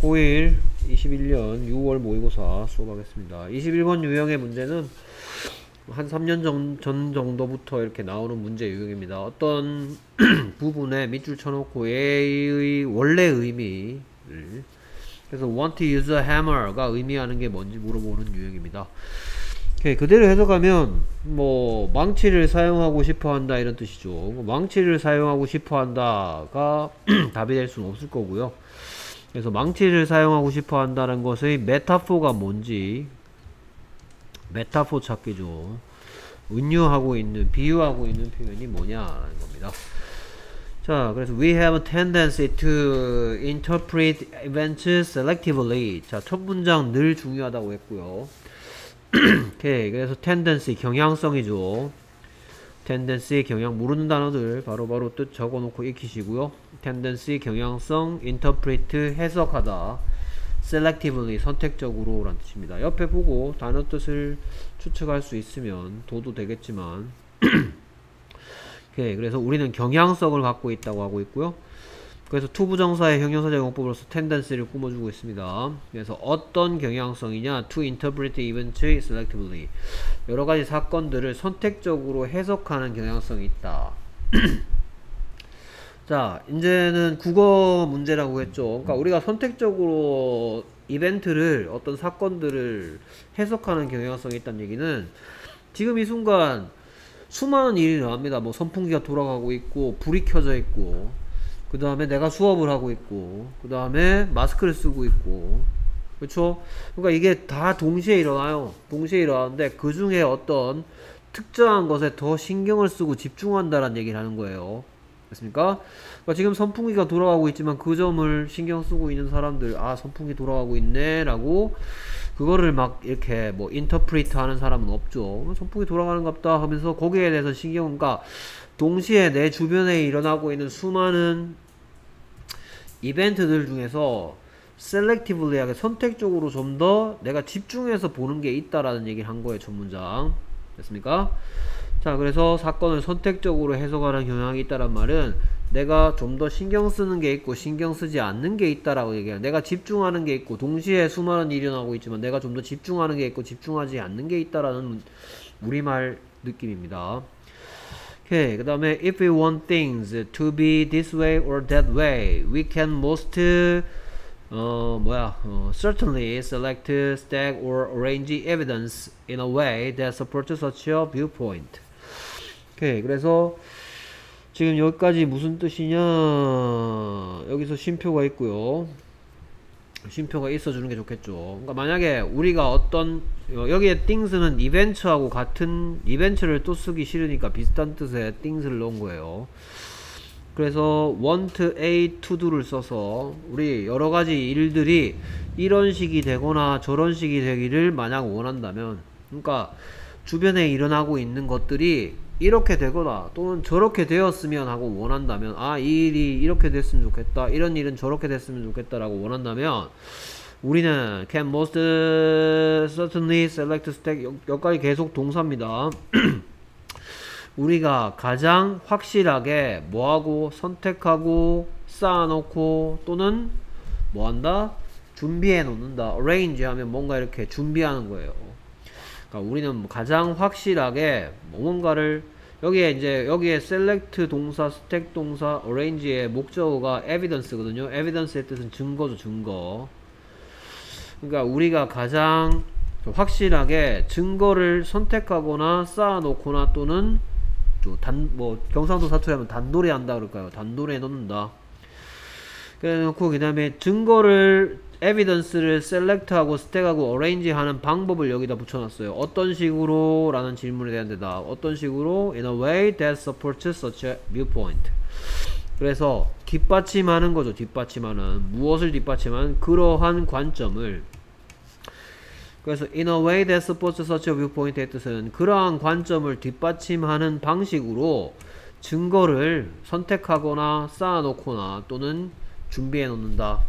고1 21년 6월 모의고사 수업하겠습니다. 21번 유형의 문제는 한 3년 전, 전 정도부터 이렇게 나오는 문제 유형입니다. 어떤 부분에 밑줄 쳐놓고 A의 원래 의미를 그래서 want to use a hammer가 의미하는 게 뭔지 물어보는 유형입니다. 오케이, 그대로 해석하면 뭐 망치를 사용하고 싶어 한다 이런 뜻이죠. 뭐 망치를 사용하고 싶어 한다가 답이 될 수는 없을 거고요. 그래서 망치를 사용하고 싶어 한다는 것의 메타포가 뭔지 메타포 찾기죠. 은유하고 있는 비유하고 있는 표현이 뭐냐라는 겁니다. 자, 그래서 we have a tendency to interpret events selectively. 자, 첫 문장 늘 중요하다고 했고요. 오케이, 그래서 tendency 경향성이죠. Tendency 경향 모르는 단어들 바로바로 바로 뜻 적어놓고 익히시고요. tendency 경향성, interpret 해석하다, selectively 선택적으로 라는 뜻입니다. 옆에 보고 단어 뜻을 추측할 수 있으면 도도 되겠지만 오케이, 그래서 우리는 경향성을 갖고 있다고 하고 있고요. 그래서 to부정사의 형용사적 용법으로서 tendency를 꾸며주고 있습니다. 그래서 어떤 경향성이냐? to interpret events selectively. 여러 가지 사건들을 선택적으로 해석하는 경향성이 있다. 자, 이제는 국어 문제라고 했죠. 그러니까 우리가 선택적으로 이벤트를 어떤 사건들을 해석하는 경향성이 있다는 얘기는 지금 이 순간 수많은 일이 나옵니다. 뭐 선풍기가 돌아가고 있고 불이 켜져 있고 그 다음에 내가 수업을 하고 있고 그 다음에 마스크를 쓰고 있고. 그렇죠? 그러니까 이게 다 동시에 일어나요. 동시에 일어나는데 그 중에 어떤 특정한 것에 더 신경을 쓰고 집중한다라는 얘기를 하는 거예요. 됐습니까? 그러니까 지금 선풍기가 돌아가고 있지만 그 점을 신경 쓰고 있는 사람들 아 선풍기 돌아가고 있네 라고 그거를 막 이렇게 뭐 interpret 하는 사람은 없죠. 선풍기 돌아가는 갑다 하면서 거기에 대해서 신경 그러니까 동시에 내 주변에 일어나고 있는 수많은 이벤트들 중에서 selectively하게 선택적으로 좀 더 내가 집중해서 보는 게 있다라는 얘기를 한 거예요 전문장. 됐습니까? 자 그래서 사건을 선택적으로 해석하는 경향이 있다란 말은 내가 좀 더 신경 쓰는 게 있고 신경 쓰지 않는 게 있다라고 얘기해요. 내가 집중하는 게 있고 동시에 수많은 일이 일어나고 있지만 내가 좀 더 집중하는 게 있고 집중하지 않는 게 있다라는 우리말 느낌입니다 오케이 그 다음에 if we want things to be this way or that way we can most 어 뭐야 어, certainly select, stack or arrange evidence in a way that supports such a viewpoint 오케이 그래서 지금 여기까지 무슨 뜻이냐 여기서 쉼표가 있고요 쉼표가 있어주는 게 좋겠죠. 그러니까 만약에 우리가 어떤 어, 여기에 things는 이벤트하고 같은 이벤트를 또 쓰기 싫으니까 비슷한 뜻의 things를 넣은 거예요. 그래서 want a to do를 써서 우리 여러 가지 일들이 이런 식이 되거나 저런 식이 되기를 만약 원한다면 그러니까 주변에 일어나고 있는 것들이 이렇게 되거나 또는 저렇게 되었으면 하고 원한다면 아 이 일이 이렇게 됐으면 좋겠다 이런 일은 저렇게 됐으면 좋겠다라고 원한다면 우리는 can most certainly select stack 여기까지 계속 동사입니다. 우리가 가장 확실하게 뭐하고 선택하고 쌓아놓고 또는 뭐한다? 준비해 놓는다. arrange 하면 뭔가 이렇게 준비하는 거예요 그러니까 우리는 가장 확실하게 뭔가를 여기에 이제 여기에 select 동사, stack 동사, arrange의 목적어가 evidence거든요. evidence의 뜻은 증거죠, 증거. 그러니까 우리가 가장 확실하게 증거를 선택하거나 쌓아놓거나 또는 단, 뭐 경상도 사투리 하면 단도리 한다 그럴까요? 단도리에 넣는다. 그래놓고 그 다음에 증거를 evidence를 select하고 stack하고 arrange 하는 방법을 여기다 붙여놨어요. 어떤 식으로? 라는 질문에 대한 대답. 어떤 식으로? In a way that supports such a viewpoint. 그래서 뒷받침하는 거죠. 뒷받침하는. 무엇을 뒷받침하는? 그러한 관점을 그래서 in a way that supports such a viewpoint의 뜻은 그러한 관점을 뒷받침하는 방식으로 증거를 선택하거나 쌓아놓거나 또는 준비해 놓는다.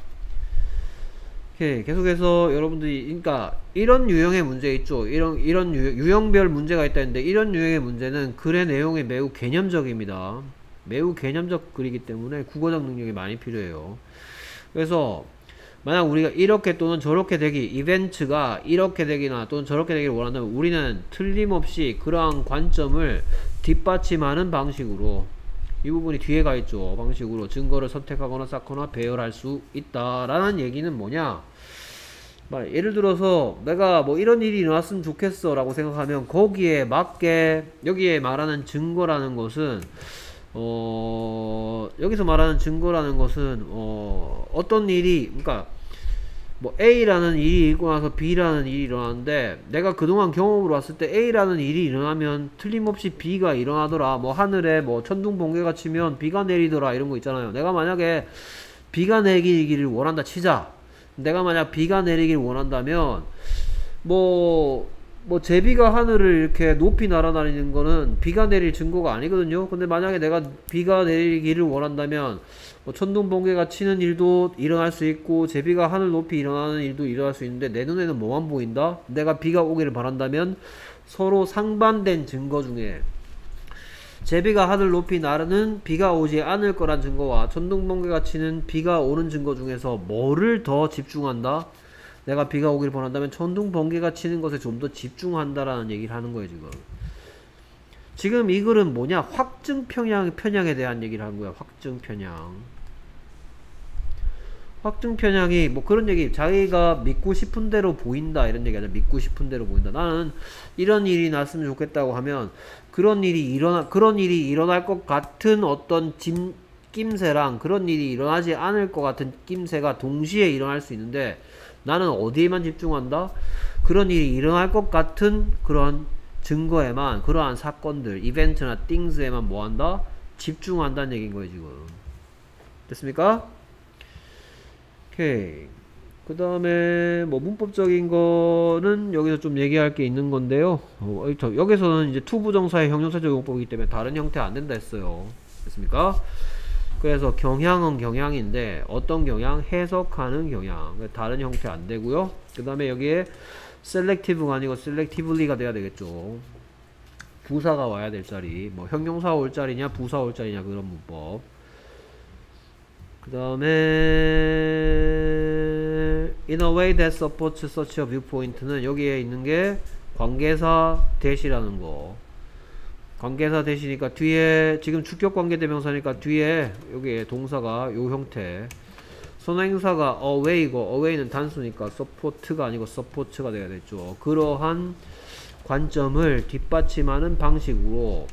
오케이. 계속해서 여러분들이 그러니까 이런 유형의 문제 있죠. 이런 이런 유, 형 별 문제가 있다 했는데 이런 유형의 문제는 글의 내용이 매우 개념적입니다. 매우 개념적 글이기 때문에 국어적 능력이 많이 필요해요. 그래서 만약 우리가 이렇게 또는 저렇게 되기 이벤트가 이렇게 되기나 또는 저렇게 되기를 원한다면 우리는 틀림없이 그러한 관점을 뒷받침하는 방식으로 이 부분이 뒤에 가 있죠 방식으로 증거를 선택하거나 쌓거나 배열할 수 있다라는 얘기는 뭐냐 예를 들어서 내가 뭐 이런 일이 일어났으면 좋겠어 라고 생각하면 거기에 맞게 여기에 말하는 증거라는 것은 어 여기서 말하는 증거라는 것은 어 어떤 일이 그러니까 뭐 A라는 일이 있고 나서 B라는 일이 일어나는데 내가 그동안 경험으로 왔을 때 A라는 일이 일어나면 틀림없이 B가 일어나더라. 뭐 하늘에 뭐 천둥 번개가 치면 비가 내리더라. 이런 거 있잖아요. 내가 만약에 비가 내리기를 원한다 치자 내가 만약 비가 내리길 원한다면 뭐, 뭐 제비가 하늘을 이렇게 높이 날아다니는 거는 비가 내릴 증거가 아니거든요. 근데 만약에 내가 비가 내리기를 원한다면 뭐 천둥 번개가 치는 일도 일어날 수 있고 제비가 하늘 높이 일어나는 일도 일어날 수 있는데 내 눈에는 뭐만 보인다? 내가 비가 오기를 바란다면 서로 상반된 증거 중에 제비가 하늘 높이 나르는 비가 오지 않을 거란 증거와 천둥번개가 치는 비가 오는 증거 중에서 뭐를 더 집중한다? 내가 비가 오기를 원한다면 천둥번개가 치는 것에 좀 더 집중한다라는 얘기를 하는 거예요 지금. 지금 이 글은 뭐냐? 확증 편향, 편향에 대한 얘기를 하는 거야 확증 편향. 확증 편향이 뭐 그런 얘기 자기가 믿고 싶은 대로 보인다 이런 얘기 아니라 믿고 싶은 대로 보인다. 나는 이런 일이 났으면 좋겠다고 하면 그런 일이 일어나 그런 일이 일어날 것 같은 어떤 짐 낌새랑 그런 일이 일어나지 않을 것 같은 낌새가 동시에 일어날 수 있는데 나는 어디에만 집중한다? 그런 일이 일어날 것 같은 그런 증거에만 그러한 사건들, 이벤트나 띵스에만 뭐한다? 집중한다는 얘기인 거예요 지금 됐습니까? 오케이 그 다음에 뭐 문법적인 거는 여기서 좀 얘기할 게 있는 건데요. 어, 여기서는 이제 to부정사의 형용사 적 용법이기 때문에 다른 형태 안 된다 했어요. 됐습니까? 그래서 경향은 경향인데 어떤 경향? 해석하는 경향. 다른 형태 안 되고요. 그 다음에 여기에 selective가 아니고 selectively가 돼야 되겠죠. 부사가 와야 될 자리. 뭐 형용사 올 자리냐 부사 올 자리냐 그런 문법 그 다음에 in a way that supports such a viewpoint는 여기에 있는 게 관계사 대시라는 거. 관계사 대시니까 뒤에 지금 주격 관계대명사니까 뒤에 여기에 동사가 요 형태. 선행사가 away고 away는 단수니까 support가 아니고 support가 돼야 되죠. 그러한 관점을 뒷받침하는 방식으로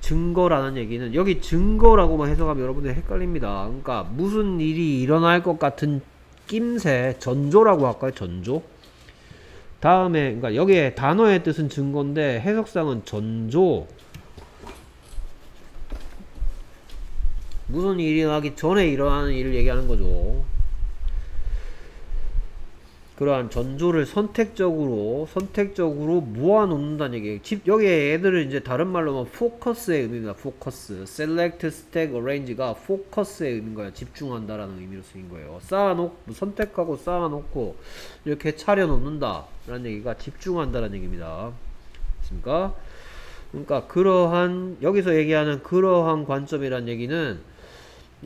증거라는 얘기는 여기 증거라고만 해석하면 여러분들 헷갈립니다. 그러니까 무슨 일이 일어날 것 같은 낌새 전조라고 할까요? 전조? 다음에 그러니까 여기에 단어의 뜻은 증거인데 해석상은 전조 무슨 일이 일어나기 전에 일어나는 일을 얘기하는 거죠. 그러한 전조를 선택적으로 선택적으로 모아 놓는다는 얘기예요. 집 여기에 애들은 이제 다른 말로 포커스의 의미입니다. 포커스. select, stack, arrange가 포커스의 의미인 거예요. 집중한다라는 의미로 쓰인 거예요. 쌓아 놓고 선택하고 쌓아 놓고 이렇게 차려 놓는다라는 얘기가 집중한다라는 얘기입니다. 맞습니까? 그러니까 그러한 여기서 얘기하는 그러한 관점이란 얘기는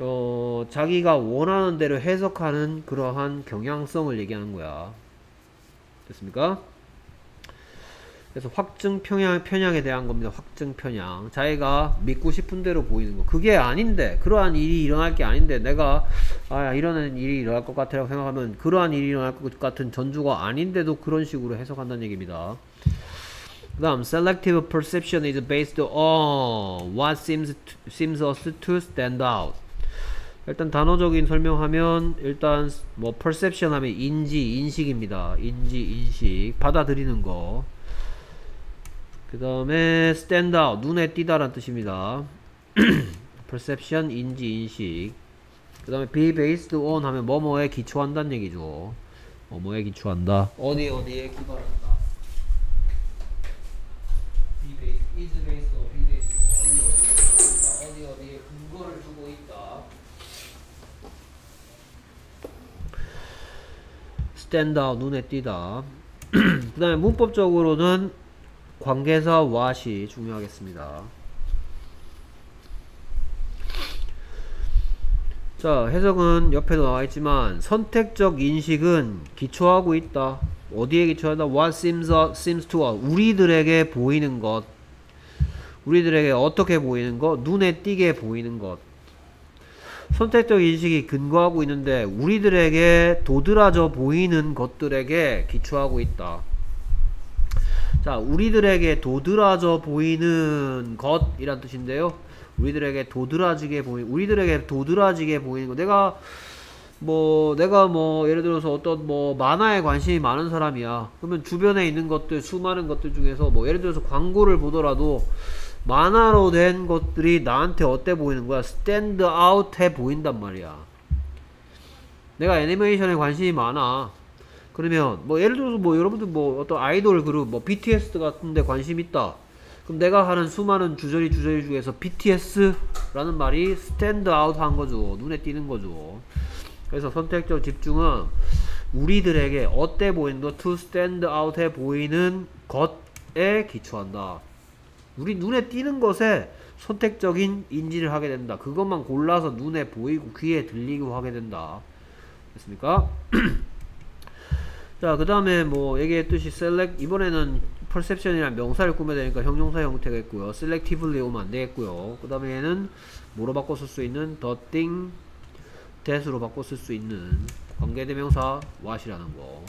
어, 자기가 원하는 대로 해석하는 그러한 경향성을 얘기하는 거야. 됐습니까? 그래서 확증 편향, 편향에 대한 겁니다. 확증 편향. 자기가 믿고 싶은 대로 보이는 거. 그게 아닌데, 그러한 일이 일어날 게 아닌데, 내가, 아, 이런 일이 일어날 것 같아라고 생각하면, 그러한 일이 일어날 것 같은 전주가 아닌데도 그런 식으로 해석한다는 얘기입니다. 그 다음, selective perception is based on what seems, to, seems us to stand out. 일단 단어적인 설명하면 일단 뭐 perception 하면 인지, 인식입니다. 인지, 인식. 받아들이는 거. 그 다음에 stand out, 눈에 띄다란 뜻입니다. perception, 인지, 인식. 그 다음에 be based on 하면 뭐뭐에 기초한다는 얘기죠. 뭐뭐에 기초한다. 어디 어디에 기반한다. be based, is based on, 어디 어디에 어디 어디에 근거를 두고 있다. Stand out, 눈에 띄다. 그 다음에 문법적으로는 관계사 what이 중요하겠습니다. 자 해석은 옆에도 나와 있지만 선택적 인식은 기초하고 있다. 어디에 기초하다? What seems, seems to us 우리들에게 보이는 것. 우리들에게 어떻게 보이는 것? 눈에 띄게 보이는 것 선택적 인식이 근거하고 있는데 우리들에게 도드라져 보이는 것들에게 기초하고 있다. 자 우리들에게 도드라져 보이는 것이란 뜻인데요. 우리들에게 도드라지게 보이 우리들에게 도드라지게 보이는 거 내가 뭐 내가 뭐 예를 들어서 어떤 뭐 만화에 관심이 많은 사람이야. 그러면 주변에 있는 것들 수많은 것들 중에서 뭐 예를 들어서 광고를 보더라도 만화로 된 것들이 나한테 어때 보이는 거야 stand out 해 보인단 말이야 내가 애니메이션에 관심이 많아 그러면 뭐 예를 들어서 뭐 여러분들 뭐 어떤 아이돌 그룹 뭐 BTS 같은데 관심 있다 그럼 내가 하는 수많은 주저리 주저리 중에서 BTS라는 말이 stand out 한 거죠. 눈에 띄는 거죠. 그래서 선택적 집중은 우리들에게 어때 보이는 것, to stand out 해 보이는 것에 기초한다. 우리 눈에 띄는 것에 선택적인 인지를 하게 된다. 그것만 골라서 눈에 보이고 귀에 들리고 하게 된다. 됐습니까? 자, 그 다음에 뭐 얘기했듯이 select 이번에는 perception이란 명사를 꾸며야 되니까 형용사 형태가 있고요. selectively 오면 안 되겠고요. 그 다음에 얘는 뭐로 바꿔 쓸 수 있는 the thing that으로 바꿔 쓸 수 있는 관계대명사 what이라는 거.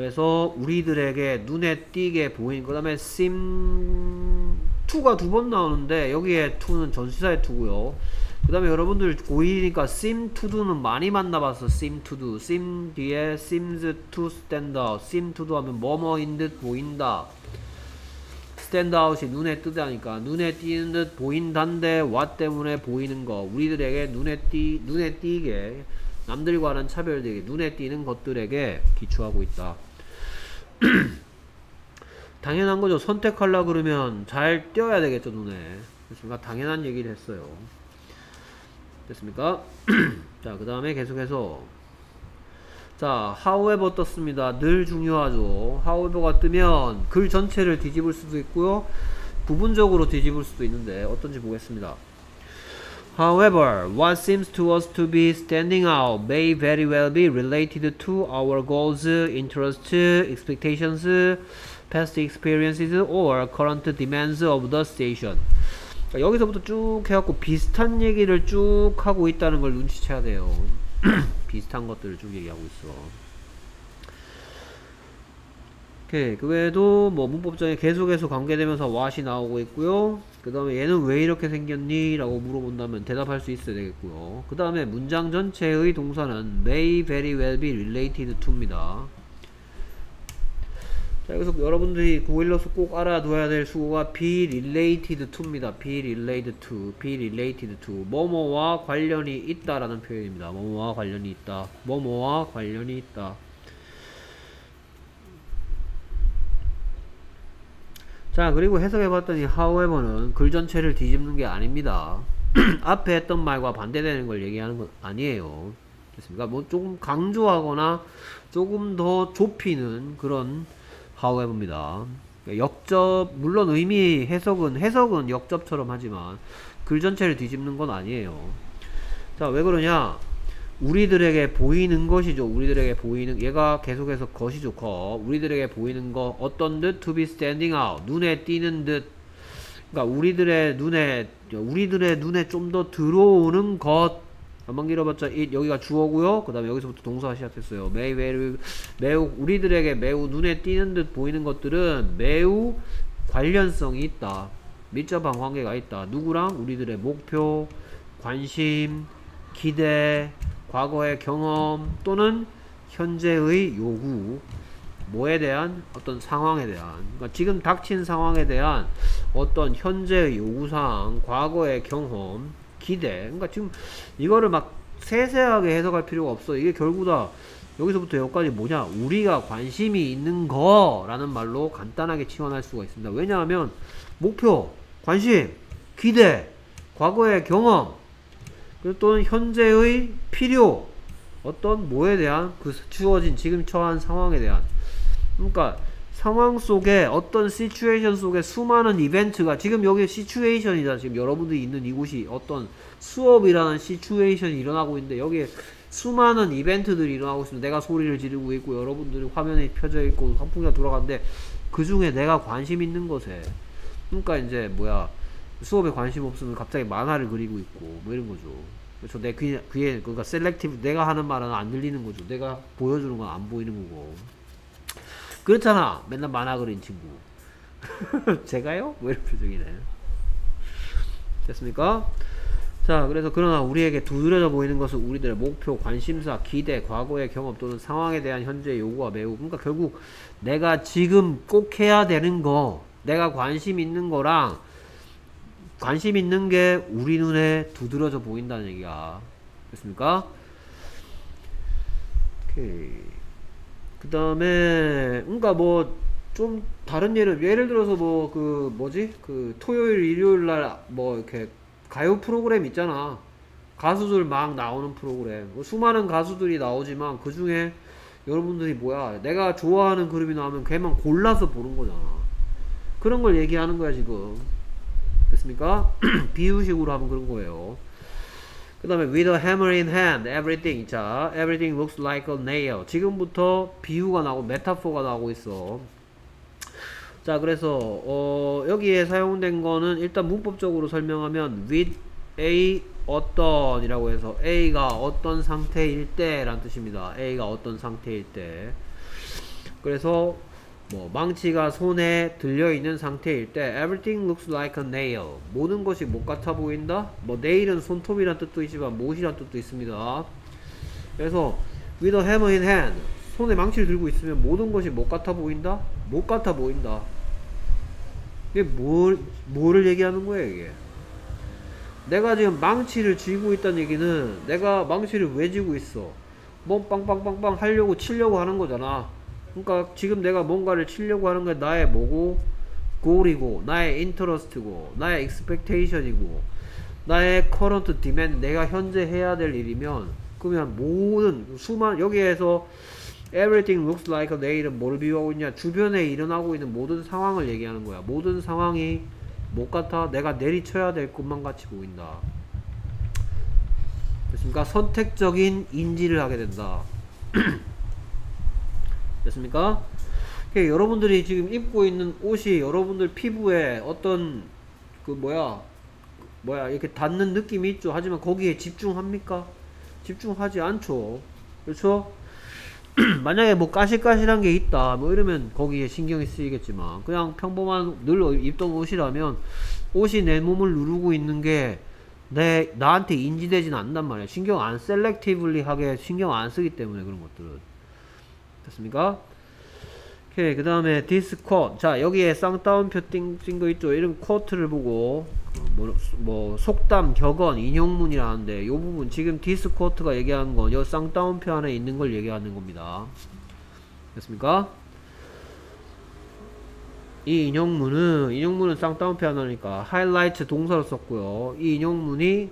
그래서 우리들에게 눈에 띄게 보인 그 다음에 seem to가 두 번 나오는데 여기에 to는 전시사의 to고요. 그 다음에 여러분들 고1이니까 seem to do는 많이 만나봤어 to do seem 뒤에 seems to stand out to do 하면 뭐뭐인 듯 보인다. stand out이 눈에 뜨다니까. 눈에 띄는 듯 보인단데 what 때문에 보이는 거. 우리들에게 눈에 띄 눈에 띄게 남들과는 차별되게 눈에 띄는 것들에게 기초하고 있다 당연한 거죠 선택하려 그러면 잘 띄어야 되겠죠 눈에 그래서 당연한 얘기를 했어요 됐습니까? 자, 그 다음에 계속해서 자, however 떴습니다. 늘 중요하죠. however가 뜨면 글 전체를 뒤집을 수도 있고요. 부분적으로 뒤집을 수도 있는데 어떤지 보겠습니다. However, what seems to us to be standing out may very well be related to our goals, interests, expectations, past experiences, or current demands of the station. 그러니까 여기서부터 쭉 해갖고 비슷한 얘기를 쭉 하고 있다는 걸 눈치채야 돼요. 비슷한 것들을 쭉 얘기하고 있어. 오케이. 그 외에도 뭐 문법적인 계속해서 관계되면서 what이 나오고 있고요. 그 다음에 얘는 왜 이렇게 생겼니? 라고 물어본다면 대답할 수 있어야 되겠고요. 그 다음에 문장 전체의 동사는 may very well be related to입니다. 자, 여기서 여러분들이 고1로서 꼭 알아둬야 될 수고가 be related to입니다. be related to, be related to. 뭐뭐와 관련이 있다라는 표현입니다. 뭐뭐와 관련이 있다. 뭐뭐와 관련이 있다. 자, 그리고 해석해봤더니 however는 글 전체를 뒤집는 게 아닙니다. 앞에 했던 말과 반대되는 걸 얘기하는 건 아니에요. 됐습니까? 뭐 조금 강조하거나 조금 더 좁히는 그런 however입니다. 역접 물론 의미 해석은 해석은 역접처럼 하지만 글 전체를 뒤집는 건 아니에요. 자, 왜 그러냐? 우리들에게 보이는 것이죠. 우리들에게 보이는 얘가 계속해서 것이죠. 거. 우리들에게 보이는 거 어떤 듯 to be standing out. 눈에 띄는 듯 그러니까 우리들의 눈에 우리들의 눈에 좀 더 들어오는 것 한번 길어봤자 it 여기가 주어고요. 그 다음에 여기서부터 동사가 시작했어요. 매우, 매우, 매우 우리들에게 매우 눈에 띄는 듯 보이는 것들은 매우 관련성이 있다. 밀접한 관계가 있다. 누구랑? 우리들의 목표, 관심, 기대, 과거의 경험 또는 현재의 요구 뭐에 대한 어떤 상황에 대한 그러니까 지금 닥친 상황에 대한 어떤 현재의 요구사항 과거의 경험 기대. 그러니까 지금 이거를 막 세세하게 해석할 필요가 없어. 이게 결국 다 여기서부터 여기까지 뭐냐? 우리가 관심이 있는 거 라는 말로 간단하게 치환할 수가 있습니다. 왜냐하면 목표, 관심, 기대, 과거의 경험, 또는 현재의 필요, 어떤 뭐에 대한 그 주어진 지금 처한 상황에 대한. 그러니까 상황 속에 어떤 시츄에이션 속에 수많은 이벤트가 지금 여기 시츄에이션이다. 지금 여러분들이 있는 이곳이 어떤 수업이라는 시츄에이션이 일어나고 있는데 여기에 수많은 이벤트들이 일어나고 있습니다. 내가 소리를 지르고 있고 여러분들이 화면에 펴져 있고 선풍기가 돌아가는데 그 중에 내가 관심 있는 것에. 그러니까 이제 뭐야 수업에 관심 없으면 갑자기 만화를 그리고 있고 뭐 이런 거죠 그래서 내 귀에, 귀에 그러니까 selective 내가 하는 말은 안 들리는 거죠 내가 보여주는 건 안 보이는 거고 그렇잖아. 맨날 만화 그린 친구. 제가요? 왜 이런 표정이네. 됐습니까? 자, 그래서 그러나 우리에게 두드려져 보이는 것은 우리들의 목표, 관심사, 기대, 과거의 경험 또는 상황에 대한 현재의 요구가 매우 그러니까 결국 내가 지금 꼭 해야 되는 거, 내가 관심 있는 거랑 관심 있는 게 우리 눈에 두드러져 보인다는 얘기야. 됐습니까? 오케이. 그 다음에 그러니까 뭐좀 다른 예를 예를 들어서 뭐 그 뭐지 그 토요일 일요일 날 뭐 이렇게 가요 프로그램 있잖아 가수들 막 나오는 프로그램 뭐 수많은 가수들이 나오지만 그 중에 여러분들이 뭐야 내가 좋아하는 그룹이 나오면 걔만 골라서 보는 거잖아 그런 걸 얘기하는 거야 지금 됐습니까? 비유식으로 하면 그런 거예요. 그 다음에 with a hammer in hand everything. 자 everything looks like a nail. 지금부터 비유가 나오고 메타포가 나오고 있어. 자 그래서 어, 여기에 사용된 거는 일단 문법적으로 설명하면 with a 어떤 이라고 해서 a가 어떤 상태일 때 라는 뜻입니다. a가 어떤 상태일 때. 그래서 뭐 망치가 손에 들려있는 상태일 때 everything looks like a nail. 모든 것이 못 같아 보인다? 뭐 nail은 손톱이란 뜻도 있지만 못이란 뜻도 있습니다. 그래서 with a hammer in hand 손에 망치를 들고 있으면 모든 것이 못 같아 보인다? 못 같아 보인다. 이게 뭘, 뭐를 얘기하는 거예요 이게? 내가 지금 망치를 쥐고 있다는 얘기는 내가 망치를 왜 쥐고 있어? 뭐 빵빵빵빵 하려고 치려고 하는 거잖아 그러니까 지금 내가 뭔가를 치려고 하는 게 나의 뭐고? 골이고 나의 인터러스트고 나의 expectation이고 나의 current demand 내가 현재 해야 될 일이면 그러면 모든 수많은 여기에서 everything looks like nail은 뭐를 비유하고 있냐? 주변에 일어나고 있는 모든 상황을 얘기하는 거야. 모든 상황이 못 같아. 내가 내리쳐야 될 것만 같이 보인다. 됐습니까? 선택적인 인지를 하게 된다 됐습니까? 그러니까 여러분들이 지금 입고 있는 옷이 여러분들 피부에 어떤 그 뭐야 뭐야 이렇게 닿는 느낌이 있죠 하지만 거기에 집중합니까? 집중하지 않죠 그렇죠? 만약에 뭐 까실까실한 게 있다 뭐 이러면 거기에 신경이 쓰이겠지만 그냥 평범한 늘 입던 옷이라면 옷이 내 몸을 누르고 있는 게 내 나한테 인지되진 않단 말이야 신경 안 selectively 하게 신경 안 쓰기 때문에 그런 것들은 됐습니까? 오케이 그 다음에 this quote 자 여기에 쌍따옴표 친 거 있죠? 이런 quote를 보고 뭐, 뭐, 속담, 격언, 인용문이라는데 요 부분 지금 this quote가 얘기하는 건요 쌍따옴표 안에 있는 걸 얘기하는 겁니다. 됐습니까? 이 인용문은 인용문은 쌍따옴표 하나니까 highlights 동사로 썼고요. 이 인용문이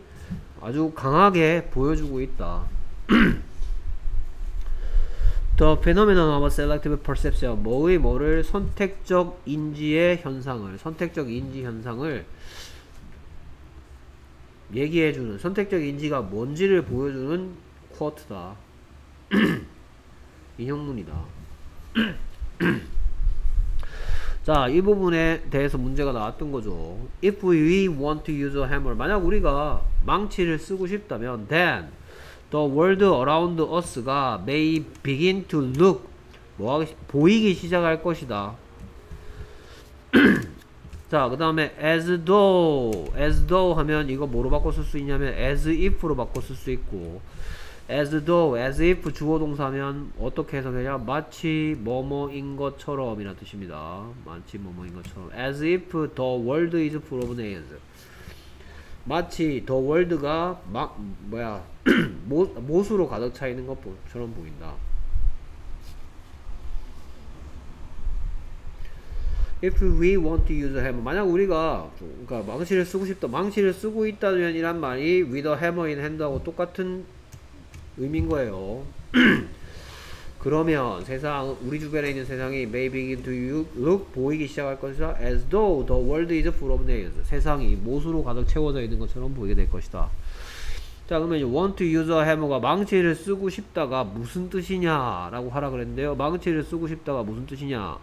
아주 강하게 보여주고 있다 The phenomenon of selective perception. 뭐의 뭐를 선택적 인지의 현상을 선택적 인지 현상을 얘기해주는 선택적 인지가 뭔지를 보여주는 쿼트다. 인형문이다. 자, 이 부분에 대해서 문제가 나왔던 거죠. If we want to use a hammer, 만약 우리가 망치를 쓰고 싶다면, then The world around us가 may begin to look 뭐 보이기 시작할 것이다. 자, 그 다음에 as though, as though 하면 이거 뭐로 바꿔 쓸 수 있냐면 as if로 바꿔 쓸 수 있고 as though, as if 주어 동사면 어떻게 해석하냐 마치 뭐뭐인 것처럼 이라는 뜻입니다. 마치 뭐뭐인 것처럼 as if the world is full of nails 마치 더 월드가 막 뭐야 못, 못으로 가득 차 있는 것처럼 보인다. If we want to use a hammer 만약 우리가 그러니까 망치를 쓰고 싶다 망치를 쓰고 있다면 이란 말이 with a hammer in hand하고 똑같은 의미인 거예요 그러면 세상 우리 주변에 있는 세상이 may begin to look 보이기 시작할 것이다. As though the world is full of nails. 세상이 못으로 가득 채워져 있는 것처럼 보이게 될 것이다. 자 그러면 want to use a hammer가 망치를 쓰고 싶다가 무슨 뜻이냐 라고 하라 그랬는데요. 망치를 쓰고 싶다가 무슨 뜻이냐?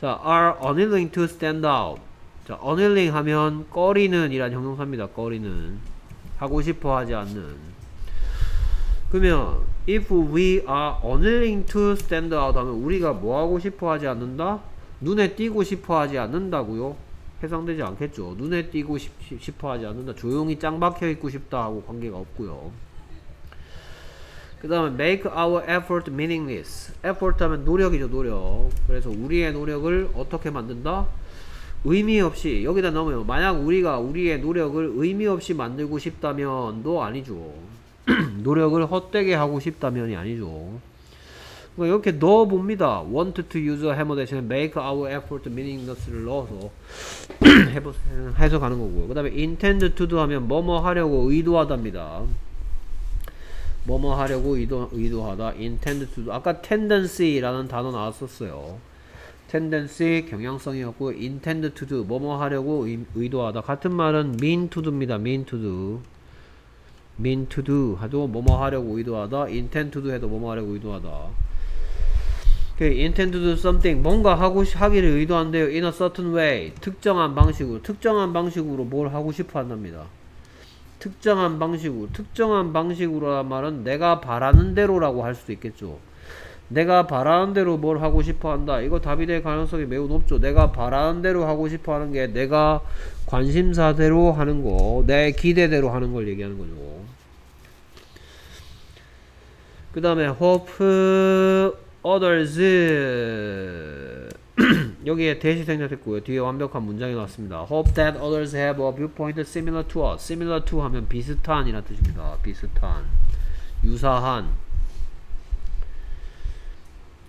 자 are unwilling to stand out. 자 unwilling 하면 꺼리는 이란 형용사입니다. 꺼리는. 하고 싶어 하지 않는. 그러면 if we are unwilling to stand out 하면 우리가 뭐 하고 싶어 하지 않는다? 눈에 띄고 싶어 하지 않는다고요? 해당되지 않겠죠. 눈에 띄고 싶, 싶어 하지 않는다. 조용히 짱 박혀 있고 싶다 하고 관계가 없고요. 그 다음에 make our effort meaningless. effort 하면 노력이죠, 노력. 그래서 우리의 노력을 어떻게 만든다? 의미 없이 여기다 넣으면 만약 우리가 우리의 노력을 의미 없이 만들고 싶다면 도 아니죠. 노력을 헛되게 하고 싶다면이 아니죠. 그러니까 이렇게 넣어봅니다. want to use a hammer 대신에 make our effort meaningless를 넣어서 해석하는 거고요. 그 다음에 intend to do 하면 뭐뭐 하려고 의도하답니다. 뭐뭐 하려고 의도, 의도하다 intend to do 아까 tendency라는 단어 나왔었어요. tendency 경향성이었고 intend to do 뭐뭐 하려고 의, 의도하다 같은 말은 mean to do입니다. mean to do mean to do 하도 뭐뭐 하려고 의도하다 intend to do 해도 뭐뭐 하려고 의도하다. 그 intend to do something 뭔가 하고 하기를 의도한대요 in a certain way. 특정한 방식으로 특정한 방식으로 뭘 하고 싶어 한답니다. 특정한 방식으로 특정한 방식으로 란 말은 내가 바라는 대로라고 할 수도 있겠죠 내가 바라는 대로 뭘 하고 싶어 한다 이거 답이 될 가능성이 매우 높죠 내가 바라는 대로 하고 싶어 하는 게 내가 관심사대로 하는 거, 내 기대대로 하는 걸 얘기하는 거죠. 그 다음에 hope others 여기에 대시 생략했고요. 뒤에 완벽한 문장이 나왔습니다. hope that others have a viewpoint similar to us. similar to 하면 비슷한이라 뜻입니다. 비슷한, 유사한.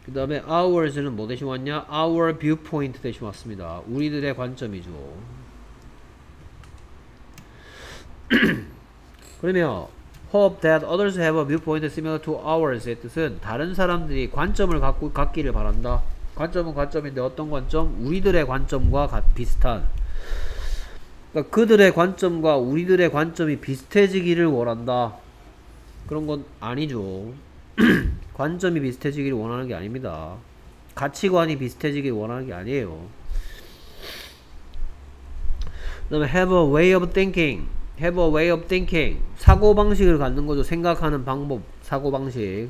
그 다음에 ours는 뭐 대신 왔냐? our viewpoint 대신 왔습니다. 우리들의 관점이죠. 그러면 hope that others have a viewpoint similar to ours의 뜻은 다른 사람들이 관점을 갖고 갖기를 바란다. 관점은 관점인데 어떤 관점? 우리들의 관점과 가, 비슷한 그러니까 그들의 관점과 우리들의 관점이 비슷해지기를 원한다. 그런 건 아니죠. 관점이 비슷해지기를 원하는 게 아닙니다. 가치관이 비슷해지길 원하는 게 아니에요. 그 다음에 have a way of thinking. have a way of thinking. 사고방식을 갖는 거죠. 생각하는 방법. 사고방식.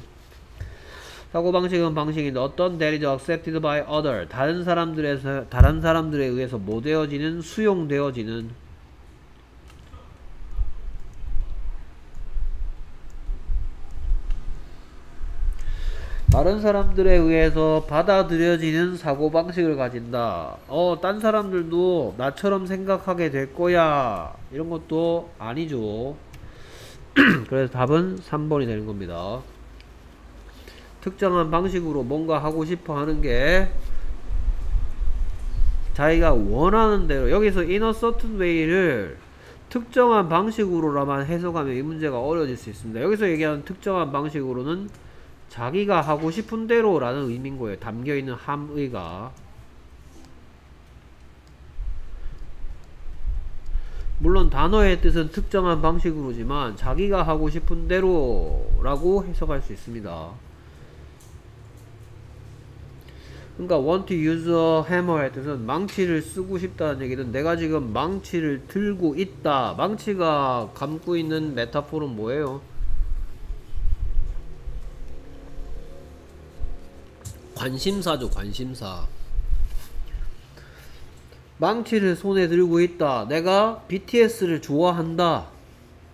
사고방식은 방식인데 어떤 that is accepted by other. 다른 사람들에서 다른 사람들에 의해서 뭐 되어지는 수용되어지는 다른 사람들에 의해서 받아들여지는 사고방식을 가진다. 어, 딴 사람들도 나처럼 생각하게 될 거야. 이런 것도 아니죠. 그래서 답은 3번이 되는 겁니다. 특정한 방식으로 뭔가 하고 싶어 하는 게 자기가 원하는 대로 여기서 in a certain way를 특정한 방식으로만 해석하면 이 문제가 어려워질 수 있습니다. 여기서 얘기하는 특정한 방식으로는 자기가 하고 싶은 대로 라는 의미인 거예요. 담겨있는 함의가. 물론 단어의 뜻은 특정한 방식으로지만 자기가 하고 싶은 대로 라고 해석할 수 있습니다. 그러니까 want to use a hammer의 뜻은 망치를 쓰고 싶다는 얘기는 내가 지금 망치를 들고 있다. 망치가 감고 있는 메타포는 뭐예요? 관심사죠 관심사. 망치를 손에 들고 있다. 내가 BTS를 좋아한다.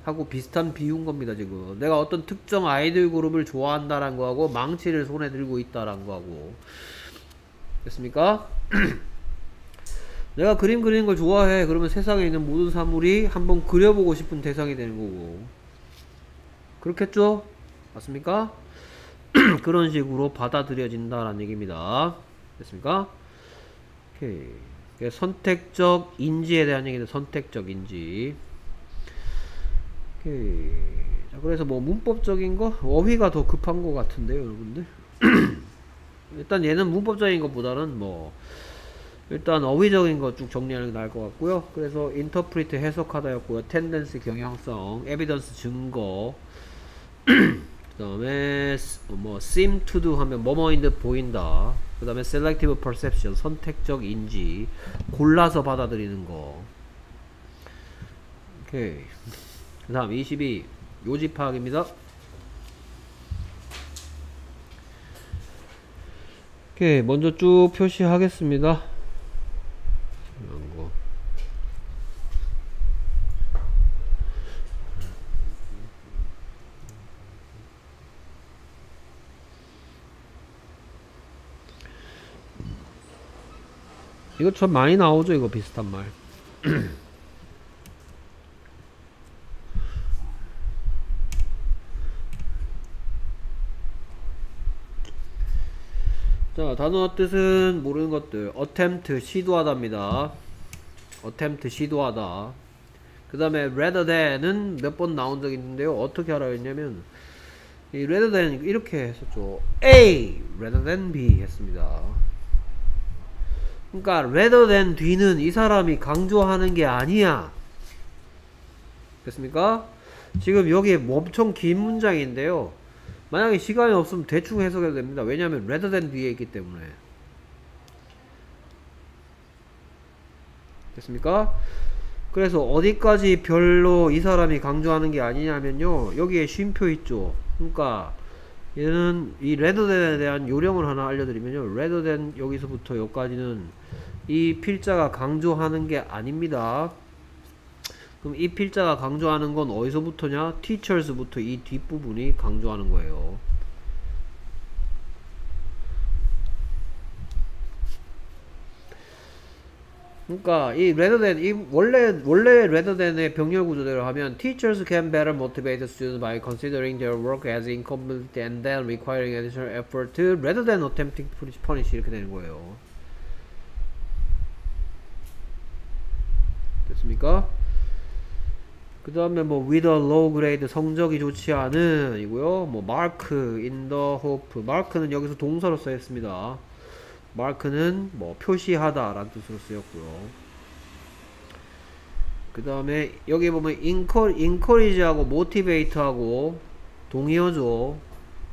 하고 비슷한 비유인 겁니다 지금. 내가 어떤 특정 아이돌 그룹을 좋아한다라는 거하고 망치를 손에 들고 있다라는 거하고. 됐습니까? 내가 그림 그리는 걸 좋아해. 그러면 세상에 있는 모든 사물이 한번 그려보고 싶은 대상이 되는 거고. 그렇겠죠? 맞습니까? 그런 식으로 받아들여진다라는 얘기입니다. 됐습니까? 오케이. 선택적 인지에 대한 얘기는 선택적 인지. 오케이. 자, 그래서 뭐 문법적인 거 어휘가 더 급한 것 같은데요, 여러분들. 일단 얘는 문법적인 것보다는 뭐 일단 어휘적인 거 쭉 정리하는 게 나을 것 같고요. 그래서 interpret 해석하다였고요. tendency 경향성, evidence 증거. 그 다음에 뭐 seem to do 하면 뭐뭐인 듯 보인다. 그 다음에 selective perception 선택적 인지 골라서 받아들이는 거. 오케이. 그 다음 22 요지 파악입니다. 오케이 먼저 쭉 표시하겠습니다. 이런 거. 이거 참 많이 나오죠 이거 비슷한 말. 자 단어 뜻은 모르는 것들. attempt 시도하다입니다. attempt 시도하다. 그 다음에 rather than은 몇 번 나온 적이 있는데요. 어떻게 알아야 했냐면 이 rather than 이렇게 했었죠. A rather than B 했습니다 그러니까 rather than 뒤는 이 사람이 강조하는 게 아니야. 됐습니까? 지금 여기 엄청 긴 문장인데요. 만약에 시간이 없으면 대충 해석해도 됩니다. 왜냐하면 rather than 뒤에 있기 때문에. 됐습니까? 그래서 어디까지 별로 이 사람이 강조하는 게 아니냐면요. 여기에 쉼표 있죠. 그러니까 얘는 이 rather than에 대한 요령을 하나 알려드리면요. rather than 여기서부터 여기까지는 이 필자가 강조하는 게 아닙니다. 그럼 이 필자가 강조하는 건 어디서부터냐? teachers부터 이 뒷부분이 강조하는 거예요 그러니까 이 than 이 원래 원래 than의 병렬 구조대로 하면 teachers can better motivate students by considering their work as incomplete and then requiring additional effort rather than attempting to punish 이렇게 되는 거예요. 됐습니까? 그 다음에 뭐 with a low grade 성적이 좋지 않은 이고요. 뭐 mark in the hope mark는 여기서 동사로 써있습니다. 마크는 뭐 표시하다 라는 뜻으로 쓰였고요. 그 다음에 여기 보면 encourage 하고 motivate 하고 동의어죠.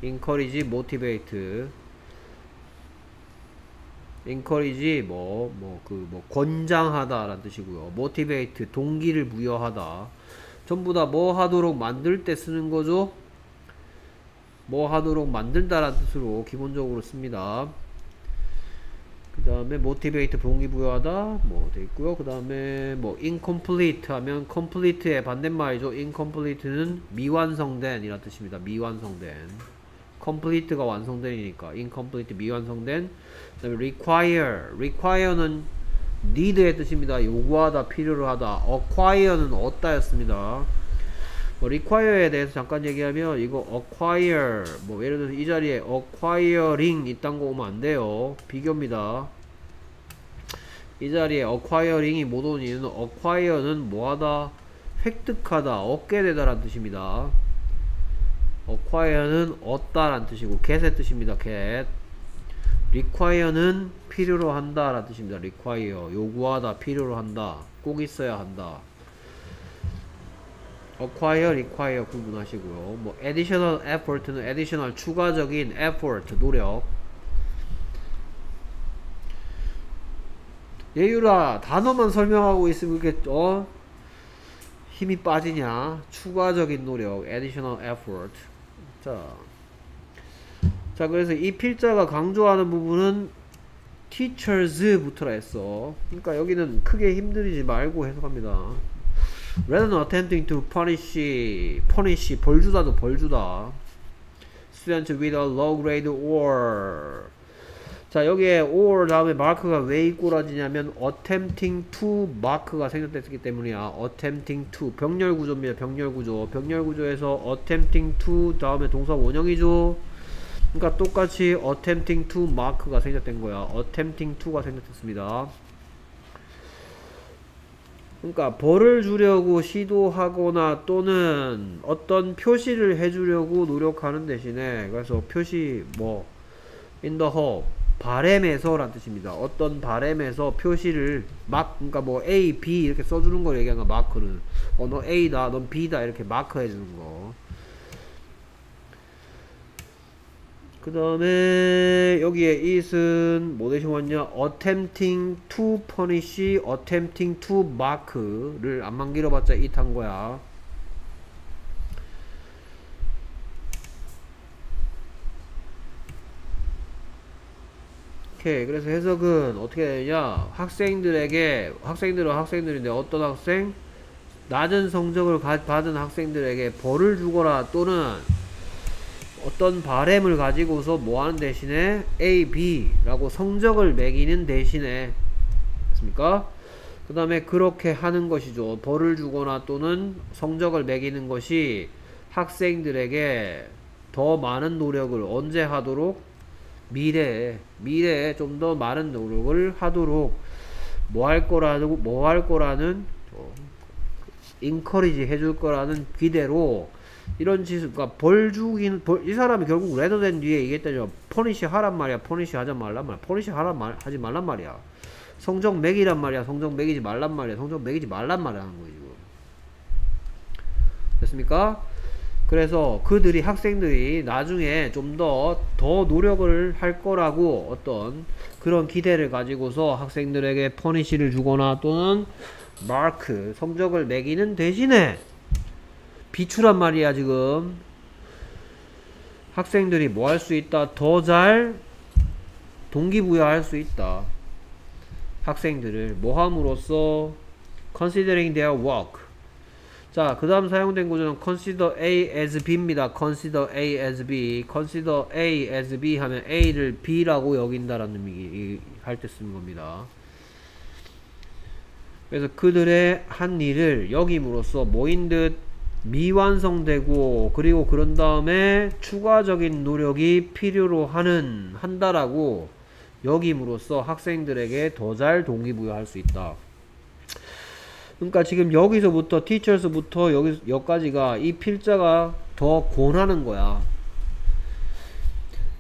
encourage, motivate. encourage 뭐뭐 그 뭐 권장하다 라는 뜻이고요. motivate 동기를 부여하다. 전부 다 뭐 하도록 만들 때 쓰는 거죠? 뭐 하도록 만들다 라는 뜻으로 기본적으로 씁니다 그 다음에 motivate 동기부여하다 뭐 돼있고요. 그 다음에 뭐 incomplete 하면 complete의 반대말이죠. incomplete는 미완성된 이란 뜻입니다. 미완성된. complete가 완성된이니까 incomplete 미완성된. 그 다음에 require. require는 need의 뜻입니다. 요구하다 필요로 하다. acquire는 얻다 였습니다. 뭐 require에 대해서 잠깐 얘기하면 이거 acquire 뭐 예를 들어서 이 자리에 acquiring 이딴 거 오면 안 돼요. 비교입니다 이 자리에 acquiring이 못 오는 이유는 acquire는 뭐하다 획득하다 얻게 되다 라는 뜻입니다 acquire는 얻다 라는 뜻이고 get의 뜻입니다 get require는 필요로 한다 라는 뜻입니다 require 요구하다 필요로 한다 꼭 있어야 한다 acquire, require 구분하시고요. 뭐 additional effort는 additional 추가적인 effort 노력. 예유라 단어만 설명하고 있으면 이렇게 어 힘이 빠지냐? 추가적인 노력, additional effort. 자, 자 그래서 이 필자가 강조하는 부분은 teachers부터라 했어. 그러니까 여기는 크게 힘들이지 말고 해석합니다. rather than attempting to punish, punish, 벌 주다도 벌 주다. student with a low grade or 자 여기에 or 다음에 마크가 왜 꼬라지냐면 attempting to 마크가 생략됐기 때문이야. attempting to. 병렬 구조입니다. 병렬 구조. 병렬 구조에서 attempting to 다음에 동사 원형이죠. 그러니까 똑같이 attempting to 마크가 생략된 거야. attempting to가 생략됐습니다. 그러니까 벌을 주려고 시도하거나 또는 어떤 표시를 해주려고 노력하는 대신에 그래서 표시 뭐 in the hope 바램에서 라는 뜻입니다. 어떤 바램에서 표시를 막 그러니까 뭐 A, B 이렇게 써주는 걸 얘기하는 거 마크는 어 너 A다, 넌 B다 이렇게 마크 해주는 거. 그 다음에 여기에 it은 뭐 대신 왔냐 attempting to punish, attempting to mark를 안만 길어봤자 it 한 거야. 오케이 그래서 해석은 어떻게 되냐 학생들에게 학생들은 학생들인데 어떤 학생 낮은 성적을 가, 받은 학생들에게 벌을 주거나 또는 어떤 바램을 가지고서 뭐 하는 대신에 A, B라고 성적을 매기는 대신에 됐습니까? 그 다음에 그렇게 하는 것이죠. 벌을 주거나 또는 성적을 매기는 것이 학생들에게 더 많은 노력을 언제 하도록 미래에 미래에 좀 더 많은 노력을 하도록 뭐 할 거라는 뭐할 거라는 encourage 해줄 거라는 기대로 이런 짓을 그러니까 벌 주긴 벌, 이 사람이 결국 rather than 뒤에 얘기했다죠. punish 하란 말이야 punish 하자 말란 말이야 punish 하란 말 하지 말란 말이야. 성적 매기란 말이야 성적 매기지 말란 말이야 성적 매기지 말란 말이야 하는 거지 지금. 됐습니까? 그래서 그들이 학생들이 나중에 좀더더 노력을 할 거라고 어떤 그런 기대를 가지고서 학생들에게 punish를 주거나 또는 마크 성적을 매기는 대신에 비추란 말이야 지금. 학생들이 뭐 할 수 있다? 더 잘 동기부여할 수 있다. 학생들을 뭐 함으로써 considering their work 자, 그 다음 사용된 구조는 consider A as B입니다. consider A as B. consider A as B 하면 A를 B라고 여긴다라는 의미, 할 때 쓰는 겁니다. 그래서 그들의 한 일을 여김으로써 뭐인 듯 미완성되고 그리고 그런 다음에 추가적인 노력이 필요로 하는 한다라고 여김으로써 학생들에게 더 잘 동기부여할 수 있다. 그러니까 지금 여기서부터 teachers부터 여기 여기까지가 이 필자가 더 권하는 거야.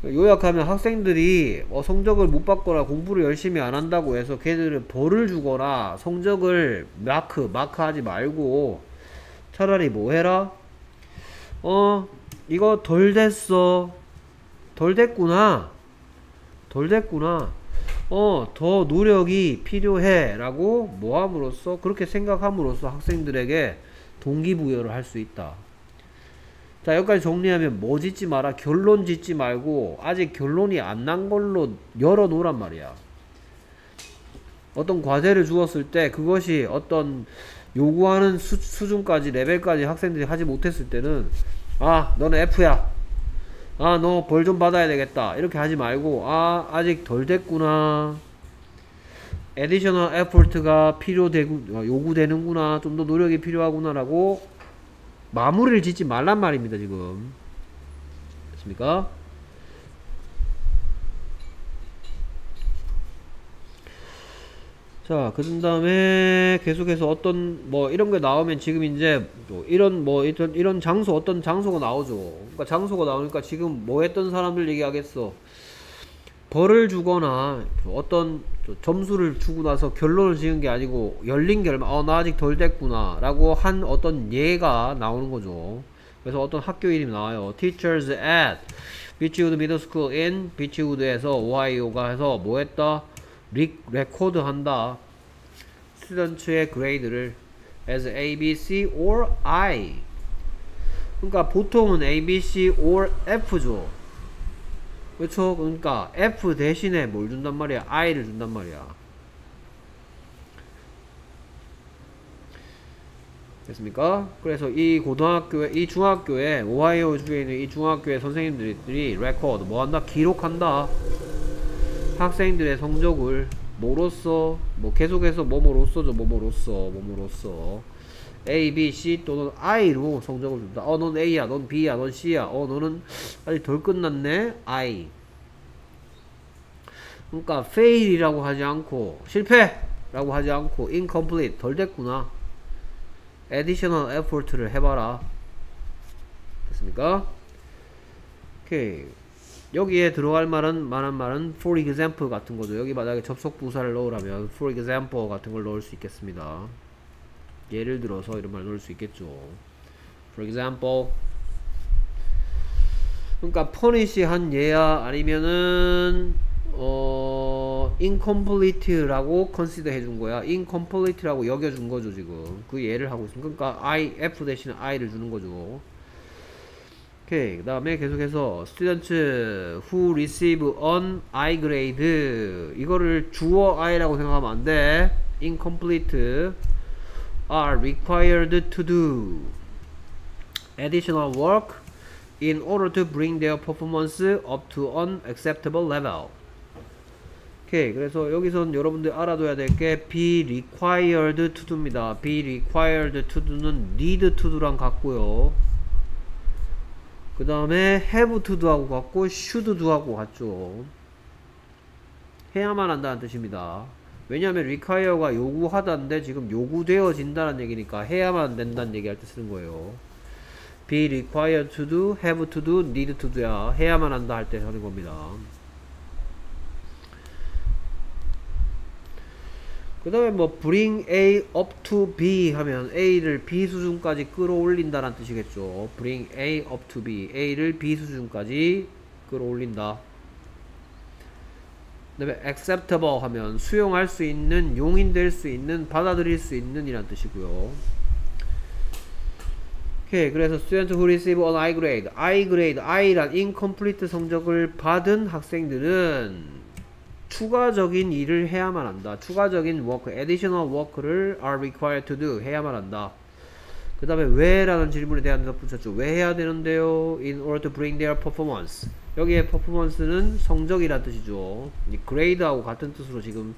요약하면 학생들이 뭐 성적을 못 받거나 공부를 열심히 안 한다고 해서 걔들을 벌을 주거나 성적을 마크 마크하지 말고 차라리 뭐 해라? 어 이거 덜 됐어 덜 됐구나 덜 됐구나 어, 더 노력이 필요해 라고 모함으로써 그렇게 생각함으로써 학생들에게 동기부여를 할 수 있다. 자, 여기까지 정리하면 뭐 짓지 마라. 결론 짓지 말고 아직 결론이 안 난 걸로 열어 놓으란 말이야. 어떤 과제를 주었을 때 그것이 어떤 요구하는 수, 수준까지 레벨까지 학생들이 하지 못했을 때는 아 너는 F야 아, 너 벌 좀 받아야 되겠다. 이렇게 하지 말고, 아, 아직 덜 됐구나. additional effort가 필요되고, 어, 요구되는구나. 좀 더 노력이 필요하구나 라고 마무리를 짓지 말란 말입니다, 지금. 됐습니까? 자, 그 다음에 계속해서 어떤 뭐 이런 게 나오면 지금 이제 뭐 이런 뭐 이런 이런 장소 어떤 장소가 나오죠. 그러니까 장소가 나오니까 지금 뭐 했던 사람들 얘기하겠어. 벌을 주거나 어떤 점수를 주고 나서 결론을 지은 게 아니고 열린 결말, 어, 나 아직 덜 됐구나. 라고 한 어떤 예가 나오는 거죠. 그래서 어떤 학교 이름이 나와요. Teachers at Middle School in Beechwood에서 오하이오가 해서 뭐 했다? 리, 레코드 한다. student의 grade를 as A, B, C or I. 그러니까 보통은 A, B, C or F죠. 그렇죠? 그러니까 F 대신에 뭘 준단 말이야? I를 준단 말이야. 됐습니까? 그래서 이 고등학교에, 이 중학교에, 오하이오 주에 있는 이 중학교의 선생님들이 레코드, 뭐 한다? 기록한다. 학생들의 성적을 뭐로써 뭐 계속해서 뭐뭐로써죠 뭐뭐로써 뭐뭐로써. A, B, C 또는 I로 성적을 준다. 어 넌 A야 넌 B야 넌 C야. 어 너는 아직 덜 끝났네. I. 그러니까 fail이라고 하지 않고 실패 라고 하지 않고 incomplete 덜 됐구나. Additional effort를 해봐라. 됐습니까? 오케이 여기에 들어갈 말은 말한 말은 for example 같은 거죠. 여기 만약에 접속 부사를 넣으라면 for example 같은 걸 넣을 수 있겠습니다. 예를 들어서 이런 말 넣을 수 있겠죠. for example 그러니까 punish 한 예야 아니면은 어 incomplete라고 consider 해준 거야. incomplete라고 여겨준 거죠 지금. 그 예를 하고 있습니다. 그러니까 i f 대신에 i를 주는 거죠. 오케이. 그 다음에 계속해서 students who receive an I grade 이거를 주어 I라고 생각하면 안 돼. incomplete are required to do additional work in order to bring their performance up to an acceptable level. 오케이. 그래서 여기선 여러분들 알아둬야 될 게 be required to do입니다. be required to do는 need to do랑 같고요. 그 다음에 have to do 하고 같고 should do 하고 같죠. 해야만 한다는 뜻입니다. 왜냐하면 require가 요구하다인데 지금 요구되어진다는 얘기니까 해야만 된다는 얘기할 때 쓰는 거예요. be required to do, have to do, need to do야 해야만 한다 할 때 하는 겁니다 그 다음에 뭐 bring A up to B 하면 A를 B 수준까지 끌어올린다는 뜻이겠죠. bring A up to B. A를 B 수준까지 끌어올린다. 그 다음에 acceptable 하면 수용할 수 있는, 용인될 수 있는, 받아들일 수 있는 이란 뜻이고요. 오케이. 그래서 student who receive an I grade. I grade, I란 incomplete 성적을 받은 학생들은 추가적인 일을 해야만 한다. 추가적인 work, additional work를 are required to do 해야만 한다. 그 다음에 왜 라는 질문에 대한 덧붙였죠. 왜 해야 되는데요? In order to bring their performance. 여기에 performance는 성적이란 뜻이죠. grade하고 같은 뜻으로 지금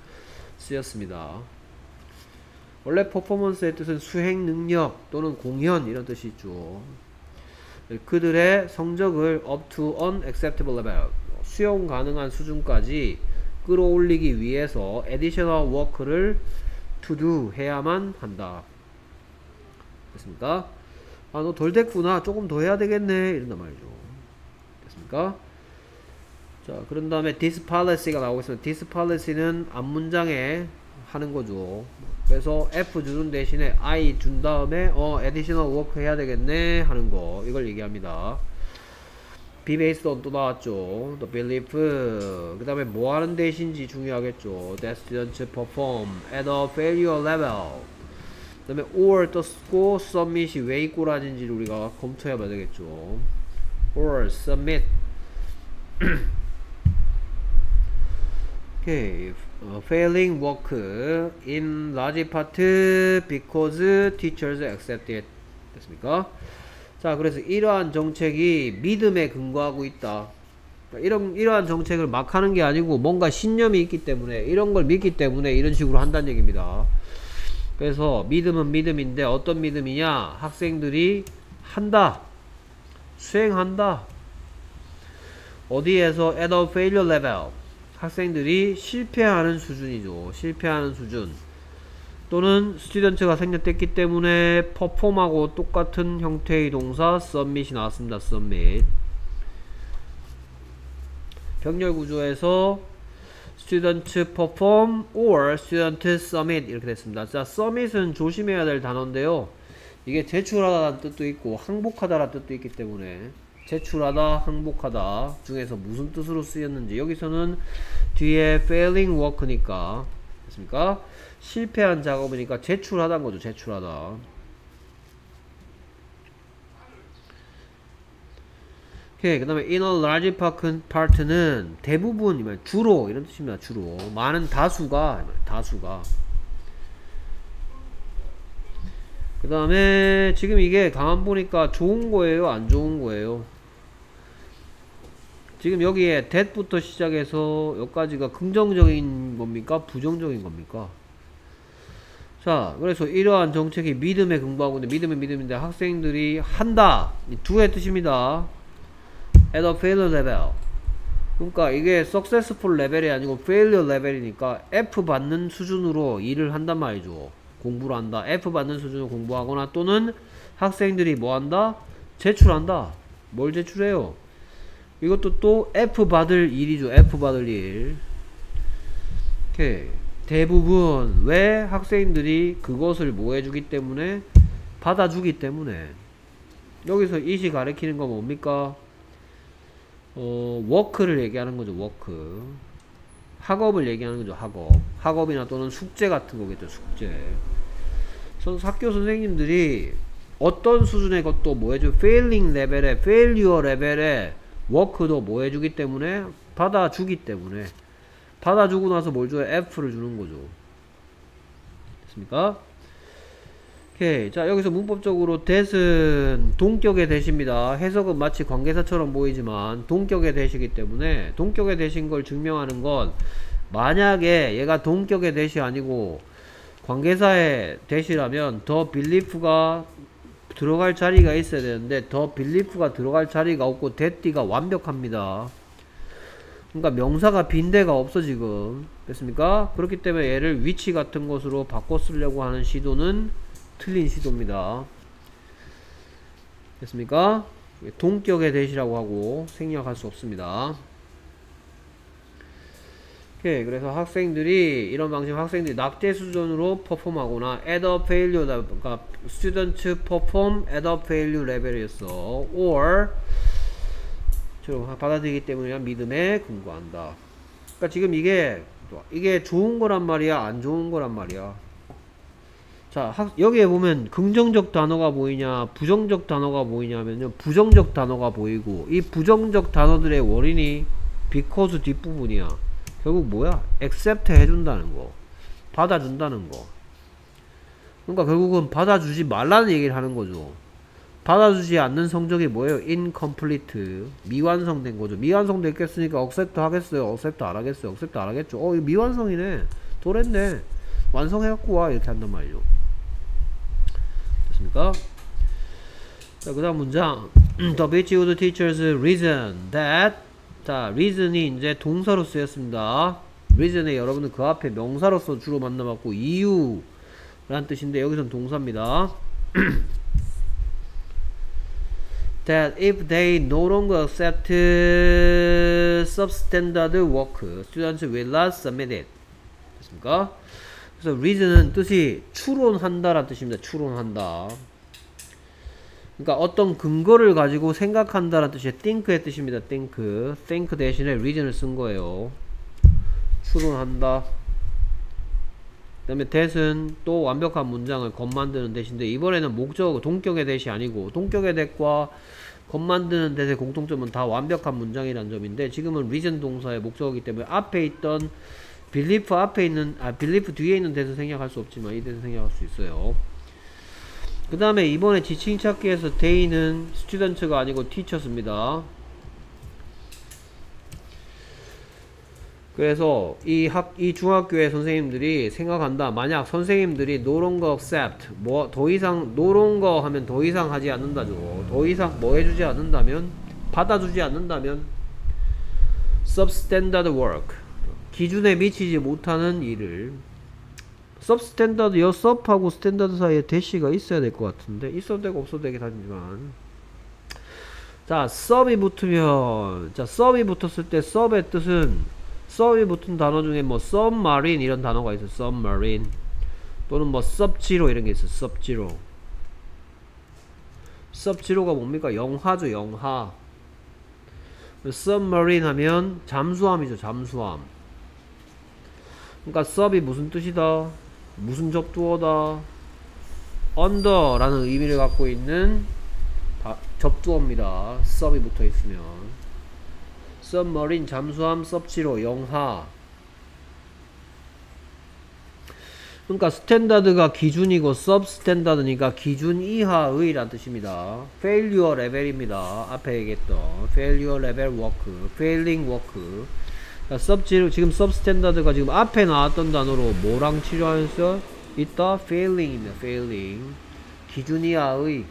쓰였습니다. 원래 performance의 뜻은 수행 능력 또는 공연 이런 뜻이 있죠. 그들의 성적을 up to an acceptable level 수용 가능한 수준까지 끌어올리기 위해서 additional work를 to do 해야만 한다. 됐습니까? 아, 너 덜 됐구나. 조금 더 해야 되겠네. 이런단 말이죠. 됐습니까? 자, 그런 다음에 this policy가 나오고 있습니다. this policy는 앞문장에 하는 거죠. 그래서 F 주는 대신에 I 준 다음에 어, additional work 해야 되겠네 하는 거. 이걸 얘기합니다. On 또 나왔죠. 또 belief. 그 다음에 뭐 하는 대신지 중요하겠죠. students perform at a failure level. 그 다음에 or 또 쓰고 submit이 왜 이꼬라진지를 우리가 검토해 봐야 되겠죠. or submit. okay. Uh, failing work in large part because teachers accept it. 됐습니까? 자, 그래서 이러한 정책이 믿음에 근거하고 있다. 그러니까 이런, 이러한 정책을 막 하는 게 아니고 뭔가 신념이 있기 때문에, 이런 걸 믿기 때문에 이런 식으로 한다는 얘기입니다. 그래서 믿음은 믿음인데 어떤 믿음이냐? 학생들이 한다. 수행한다. 어디에서 at a failure level. 학생들이 실패하는 수준이죠. 실패하는 수준. 또는 스튜던트가 생략됐기 때문에 퍼폼하고 똑같은 형태의 동사 submit이 나왔습니다. submit. 병렬 구조에서 student perform or student submit 이렇게 됐습니다. 자, submit은 조심해야 될 단어인데요. 이게 제출하다라는 뜻도 있고 항복하다라는 뜻도 있기 때문에 제출하다, 항복하다 중에서 무슨 뜻으로 쓰였는지 여기서는 뒤에 failing work니까 됐습니까? 실패한 작업이니까 제출하다는 거죠. 제출하다. 오케이. 그 다음에 in a large part는 대부분, 주로 이런 뜻입니다. 주로. 많은 다수가, 다수가. 그 다음에 지금 이게 가만 보니까 좋은 거예요? 안 좋은 거예요? 지금 여기에 that부터 시작해서 여기까지가 긍정적인 겁니까? 부정적인 겁니까? 자, 그래서 이러한 정책이 믿음에 근거하고 있는데 믿음은 믿음인데 학생들이 한다. 두의 뜻입니다. at a failure level. 그러니까 이게 successful 레벨이 아니고 failure 레벨이니까 F 받는 수준으로 일을 한단 말이죠. 공부를 한다. F 받는 수준으로 공부하거나 또는 학생들이 뭐 한다? 제출한다. 뭘 제출해요? 이것도 또 F 받을 일이죠. F 받을 일. 오케이. 대부분 왜 학생들이 그것을 뭐 해주기 때문에 받아주기 때문에 여기서 it이 가리키는 건 뭡니까? 어, work를 얘기하는 거죠. work. 학업을 얘기하는 거죠. 학업. 학업이나 또는 숙제 같은 거겠죠. 숙제. 선, 학교 선생님들이 어떤 수준의 것도 뭐 해줘? failing 레벨에, failure 레벨에 work도 뭐 해주기 때문에 받아주기 때문에 받아주고 나서 뭘 줘요? F를 주는 거죠. 됐습니까? 오케이. 자, 여기서 문법적으로 that은 동격의 대시입니다. 해석은 마치 관계사처럼 보이지만 동격의 대시기 때문에 동격의 대신 걸 증명하는 건 만약에 얘가 동격의 대시 아니고 관계사의 대시라면 더 빌리프가 들어갈 자리가 있어야 되는데 더 빌리프가 들어갈 자리가 없고 that가 완벽합니다. 그러니까 명사가 빈대가 없어 지금 됐습니까? 그렇기 때문에 얘를 위치 같은 것으로 바꿔 쓰려고 하는 시도는 틀린 시도입니다. 됐습니까? 동격의 대시라고 하고 생략할 수 없습니다. 오케이 그래서 학생들이 이런 방식 학생들이 낙제 수준으로 퍼폼하거나 at a failure 그러니까 student perform at a failure 레벨이었어 or 받아들이기 때문에 믿음에 근거한다. 그러니까 지금 이게 이게 좋은 거란 말이야 안 좋은 거란 말이야. 자 학, 여기에 보면 긍정적 단어가 보이냐 부정적 단어가 보이냐면요 부정적 단어가 보이고 이 부정적 단어들의 원인이 because 뒷부분이야. 결국 뭐야? accept 해준다는 거 받아준다는 거 그러니까 결국은 받아주지 말라는 얘기를 하는 거죠. 받아주지 않는 성적이 뭐예요? incomplete 미완성된 거죠 미완성 됐겠으니까 accept 하겠어요? accept 안 하겠어요? accept 안 하겠죠? 어 이거 미완성이네 도랬네 완성해갖고 와 이렇게 한단 말이죠 됐습니까? 자, 그 다음 문장 The beach would teachers reason that 자, reason이 이제 동사로 쓰였습니다 reason에 여러분은 그 앞에 명사로서 주로 만나봤고 이유 라는 뜻인데 여기서는 동사입니다 that if they no longer accept substandard work, students will not submit it. 됐습니까? 그래서 reason은 뜻이 추론한다라는 뜻입니다. 추론한다. 그러니까 어떤 근거를 가지고 생각한다라는 뜻이 think의 뜻입니다. think. think 대신에 reason을 쓴 거예요. 추론한다. 그 다음에 that은 또 완벽한 문장을 겉 만드는 대신데 이번에는 목적 동격의 대시 아니고 동격의 대과 겉 만드는 데의 공통점은 다 완벽한 문장이라는 점인데 지금은 reason 동사의 목적이기 때문에 앞에 있던 belief 앞에 있는 아 belief 뒤에 있는 데서 생략할 수 없지만 이 데서 생략할 수 있어요. 그 다음에 이번에 지칭 찾기에서 they는 students가 아니고 teachers입니다. 그래서 이 학, 이 중학교의 선생님들이 생각한다. 만약 선생님들이 no longer accept, 뭐, 더 이상, no longer 하면 더 이상 하지 않는다죠. 더 이상 뭐 해주지 않는다면, 받아주지 않는다면, substandard work, 기준에 미치지 못하는 일을, substandard, 여 sub하고 standard 사이에 대시가 있어야 될 것 같은데, 있어도 되고 없어도 되긴 하지만, 자, sub이 붙으면, 자, sub이 붙었을 때 sub의 뜻은 sub이 붙은 단어 중에 뭐 submarine 이런 단어가 있어 submarine. 또는 뭐 subzero 이런 게 있어 subzero. subzero가 뭡니까? 영하죠 영하 submarine 하면 잠수함이죠 잠수함. 그러니까 sub이 무슨 뜻이다? 무슨 접두어다? under라는 의미를 갖고 있는 접두어입니다. sub이 붙어 있으면 submarine 잠수함 섭지로 영하 그러니까 standard가 기준이고 substandard니까 기준 이하의 란 뜻입니다. failure 레벨입니다. 앞에 얘기했던 failure level work, failing work. 그러니까 sub지로 지금 substandard가 지금 앞에 나왔던 단어로 뭐랑 치환할 수 있다? failing입니다. failing. 기준 이하의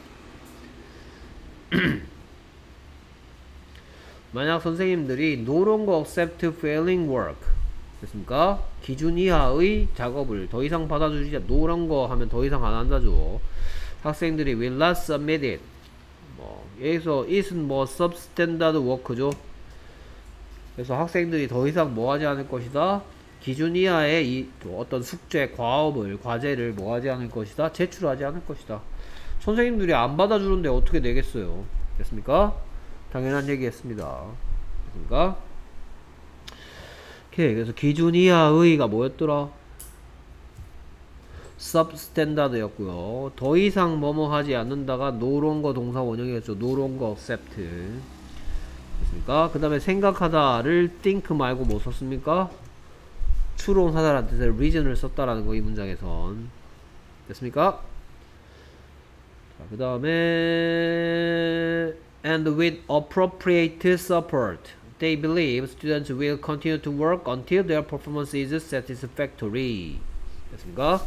만약 선생님들이 no longer accept failing work 됐습니까? 기준 이하의 작업을 더 이상 받아주지 no longer 하면 더 이상 안 한다죠 학생들이 will not submit it 뭐 여기서 it은 뭐 substandard work죠 그래서 학생들이 더 이상 뭐 하지 않을 것이다. 기준 이하의 이 어떤 숙제, 과업을, 과제를 뭐 하지 않을 것이다. 제출하지 않을 것이다. 선생님들이 안 받아주는데 어떻게 내겠어요? 됐습니까? 당연한 얘기했습니다. 됐습니까? 오케이. 그래서 기준 이하의가 뭐였더라? substandard였고요. 더 이상 뭐뭐 하지 않는다가 longer 동사 원형이었죠. longer accept. 됐습니까? 그 다음에 생각하다를 think 말고 뭐 썼습니까? 추론하다라는 뜻의 reason을 썼다라는 거 이 문장에선 됐습니까? 그 다음에 and with appropriate support they believe students will continue to work until their performance is satisfactory 됐습니까?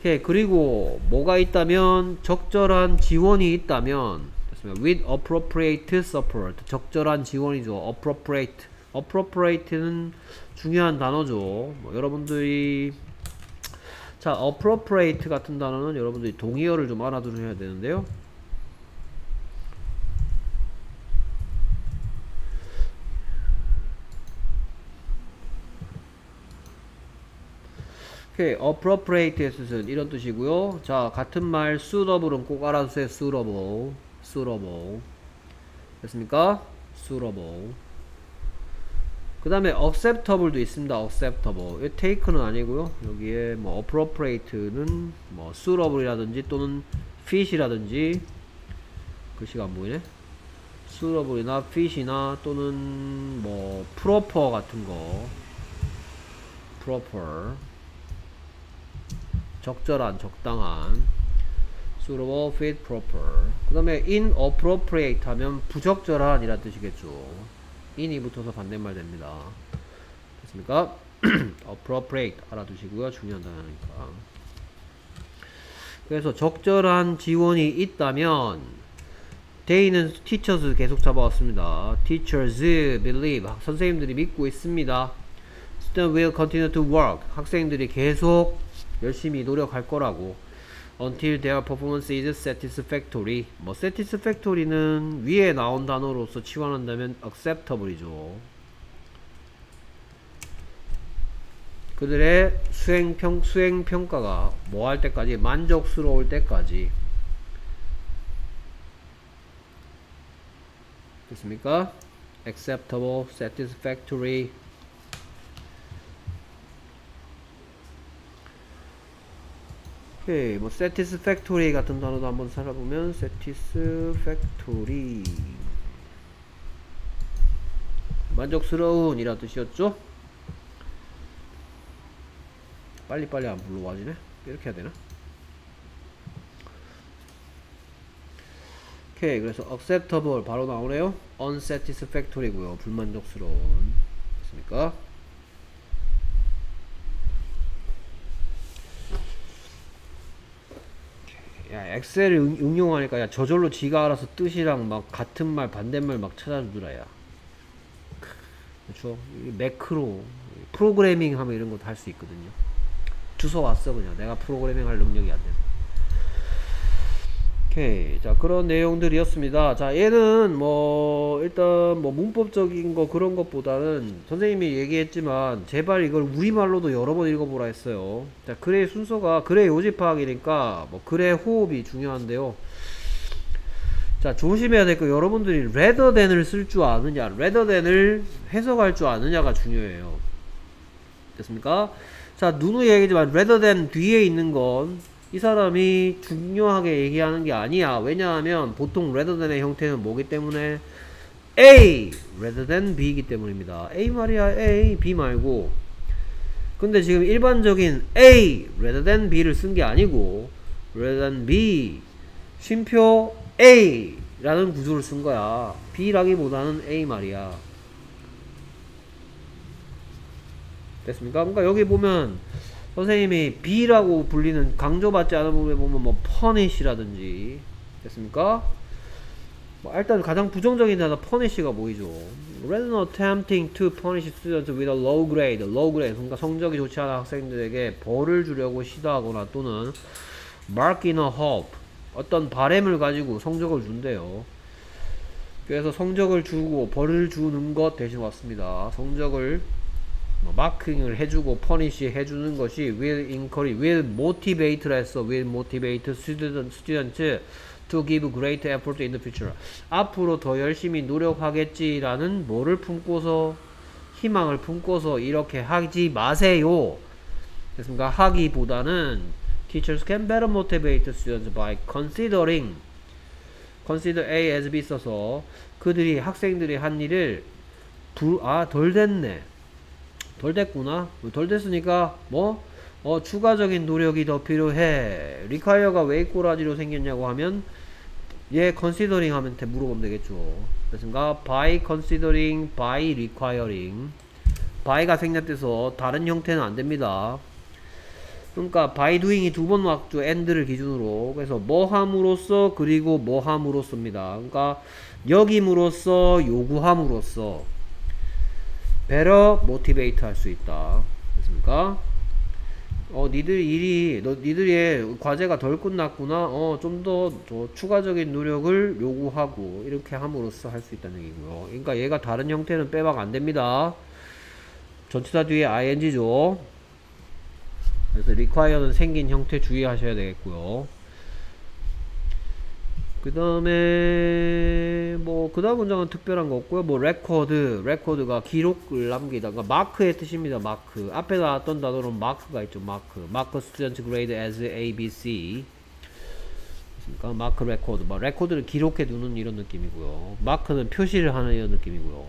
오케이 그리고 뭐가 있다면 적절한 지원이 있다면 됐습니다. with appropriate support 적절한 지원이죠 appropriate appropriate는 중요한 단어죠 뭐 여러분들이 자 appropriate 같은 단어는 여러분들이 동의어를 좀 알아두셔야 되는데요 오케이, appropriate의 뜻은 이런 뜻이고요. 자, 같은 말 suitable은 꼭 알아두세요. suitable, suitable. 됐습니까? suitable. 그 다음에 acceptable도 있습니다. acceptable. 이 take는 아니고요. 여기에 뭐 appropriate는 뭐 suitable이라든지 또는 fit이라든지 글씨가 안 보이네. suitable이나 fit이나 또는 뭐 proper 같은 거. proper. 적절한, 적당한 suitable, fit, proper 그 다음에 inappropriate 하면 부적절한 이란 뜻이겠죠 in이 붙어서 반대말 됩니다 됐습니까? appropriate 알아두시고요 중요한 단어니까 그래서 적절한 지원이 있다면 they는 teachers 계속 잡아왔습니다 teachers believe 선생님들이 믿고 있습니다 student will continue to work 학생들이 계속 열심히 노력할 거라고 until their performance is satisfactory 뭐 satisfactory는 위에 나온 단어로서 치환한다면 acceptable이죠 그들의 수행평, 수행평가가 뭐 할 때까지 만족스러울 때까지 됐습니까? acceptable, satisfactory 오케이 뭐 satisfactory 같은 단어도 한번 살아보면 satisfactory 만족스러운 이라 뜻이었죠? 빨리빨리 안 불러와지네? 이렇게 해야 되나? 오케이 그래서 acceptable 바로 나오네요. unsatisfactory고요. 불만족스러운. 됐습니까 야 엑셀을 응, 용하니까 야 저절로 지가 알아서 뜻이랑 막 같은 말 반대말 막 찾아주더라 야. 그쵸? 매크로 프로그래밍 하면 이런 것도 할 수 있거든요. 주워 왔어 그냥. 내가 프로그래밍 할 능력이 안 돼서 오케이. 자 그런 내용들이었습니다. 자 얘는 뭐 일단 뭐 문법적인 거 그런 것보다는 선생님이 얘기했지만 제발 이걸 우리말로도 여러 번 읽어보라 했어요. 자 글의 순서가 글의 요지 파악이니까 뭐 글의 호흡이 중요한데요. 자 조심해야 될 거 여러분들이 rather than을 쓸 줄 아느냐 rather than을 해석할 줄 아느냐가 중요해요. 됐습니까? 자 누누이 얘기지만 rather than 뒤에 있는 건 이 사람이 중요하게 얘기하는 게 아니야. 왜냐하면 보통 rather than의 형태는 뭐기 때문에 A rather than B이기 때문입니다. A 말이야 A, B 말고 근데 지금 일반적인 A rather than B를 쓴 게 아니고 rather than B 쉼표 A 라는 구조를 쓴 거야. B라기보다는 A 말이야. 됐습니까? 그러니까 여기 보면 선생님이 B라고 불리는 강조받지 않은 부분에 보면 뭐 punish라든지 됐습니까? 뭐 일단 가장 부정적인 단어 punish가 보이죠. Rather attempting to punish students with a low grade, low grade 그러니까 성적이 좋지 않은 학생들에게 벌을 주려고 시도하거나 또는 mark in a hope 어떤 바램을 가지고 성적을 준대요. 그래서 성적을 주고 벌을 주는 것 대신 왔습니다. 성적을 뭐 마킹을 해주고 퍼니시 해주는 것이 will encourage, will motivate라 했어. will motivate student, students to give great effort in the future. 앞으로 더 열심히 노력하겠지라는 뭐를 품고서 희망을 품고서 이렇게 하지 마세요. 됐습니까? 하기보다는 teachers can better motivate students by considering consider A as B 써서 그들이 학생들이 한 일을 아 덜 됐네 덜 됐구나. 덜 됐으니까 뭐 어, 추가적인 노력이 더 필요해. require가 왜 꼬라지로 생겼냐고 하면 얘 considering 하면 물어보면 되겠죠. 그렇습니까? by considering by requiring by가 생략돼서 다른 형태는 안 됩니다. 그러니까 by doing이 두 번 왔죠. and를 기준으로. 그래서 뭐 함으로써 그리고 뭐 함으로써입니다. 그러니까 여김으로써 요구함으로써 better motivate 할 수 있다. 됐습니까? 어, 니들 일이, 너, 니들의 과제가 덜 끝났구나. 어, 좀 더 추가적인 노력을 요구하고, 이렇게 함으로써 할 수 있다는 얘기고요. 그러니까 얘가 다른 형태는 빼박 안 됩니다. 전치사 뒤에 ing죠. 그래서 require는 생긴 형태 주의하셔야 되겠고요. 그 다음에 뭐 그 다음 문장은 특별한 거 없고요. 뭐 record, record가 기록을 남기다. 그러니까 mark의 뜻입니다. 마크. 앞에 나왔던 단어로는 마크가 있죠. 마크. 마크 스튜던트 그레이드 as A, B, C. 그러니까 mark record. 뭐 record를 기록해 두는 이런 느낌이고요. mark는 표시를 하는 이런 느낌이고요.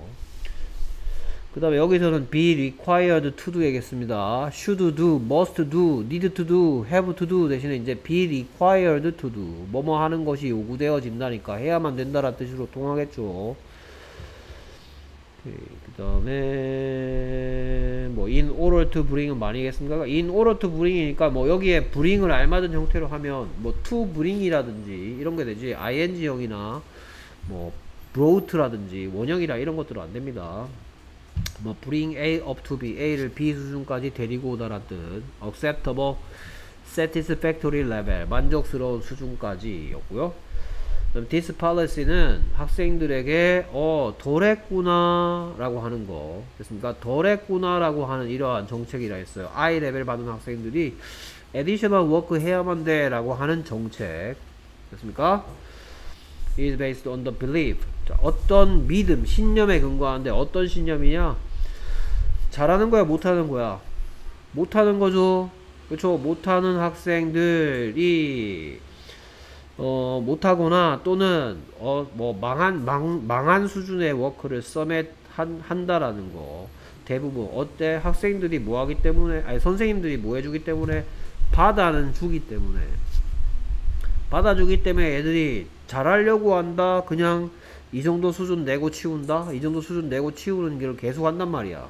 그 다음에 여기서는 be required to do 얘기했습니다. should do, must do, need to do, have to do 대신에 이제 be required to do 뭐뭐 하는 것이 요구되어진다니까 해야만 된다라는 뜻으로 통하겠죠. 그 다음에 뭐 in order to bring은 많이겠습니까? in order to bring이니까 뭐 여기에 bring을 알맞은 형태로 하면 뭐 to bring이라든지 이런 게 되지 ing형이나 뭐 brought라든지 원형이라 이런 것들은 안 됩니다. 뭐 bring A up to B, A를 B 수준까지 데리고 오다라는 뜻 acceptable, satisfactory level, 만족스러운 수준까지 였고요. 그럼 this policy는 학생들에게 어 덜했구나 라고 하는 거. 됐습니까? 덜했구나 라고 하는 이러한 정책이라 했어요. I 레벨 받은 학생들이 additional work 해야만 돼 라고 하는 정책. 됐습니까? is based on the belief. 자, 어떤 믿음, 신념에 근거하는데 어떤 신념이냐? 잘하는 거야 못하는 거야? 못하는 거죠. 그렇죠? 못하는 학생들이 어 못하거나 또는 어 뭐 망한 망, 망한 수준의 워크를 서밋 한, 한다라는 거. 대부분 어때? 학생들이 뭐 하기 때문에 아니 선생님들이 뭐 해주기 때문에? 받아는 주기 때문에. 받아주기 때문에 애들이 잘하려고 한다? 그냥 이 정도 수준 내고 치운다? 이 정도 수준 내고 치우는 일을 계속 한단 말이야.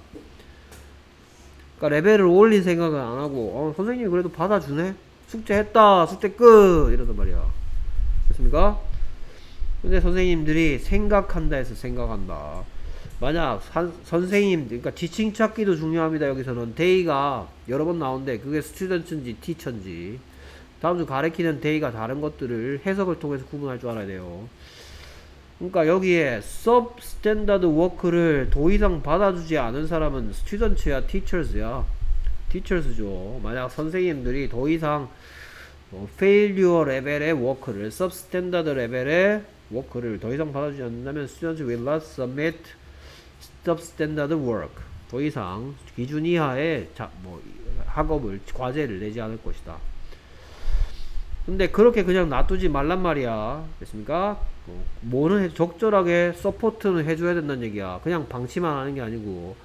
그러니까 레벨을 올릴 생각은 안 하고 어, 선생님 그래도 받아주네? 숙제 했다 숙제 끝! 이러단 말이야. 됐습니까? 근데 선생님들이 생각한다 해서 생각한다. 만약 산, 선생님 그러니까 지칭 찾기도 중요합니다 여기서는. they가 여러 번 나오는데 그게 student인지 teacher인지. 다음 주 가리키는 they가 다른 것들을 해석을 통해서 구분할 줄 알아야 돼요 그러니까 여기에 sub standard work를 더 이상 받아주지 않은 사람은 student야 teachers야. teachers죠. 만약 선생님들이 더 이상 어, failure 레벨의 work를 substandard 레벨의 워크를 더 이상 받아주지 않는다면 students will not submit substandard work. 더 이상 기준 이하의 자, 뭐, 학업을 과제를 내지 않을 것이다. 근데 그렇게 그냥 놔두지 말란 말이야. 됐습니까? 어, 뭐는 적절하게 support는 해줘야 된다는 얘기야. 그냥 방치만 하는 게 아니고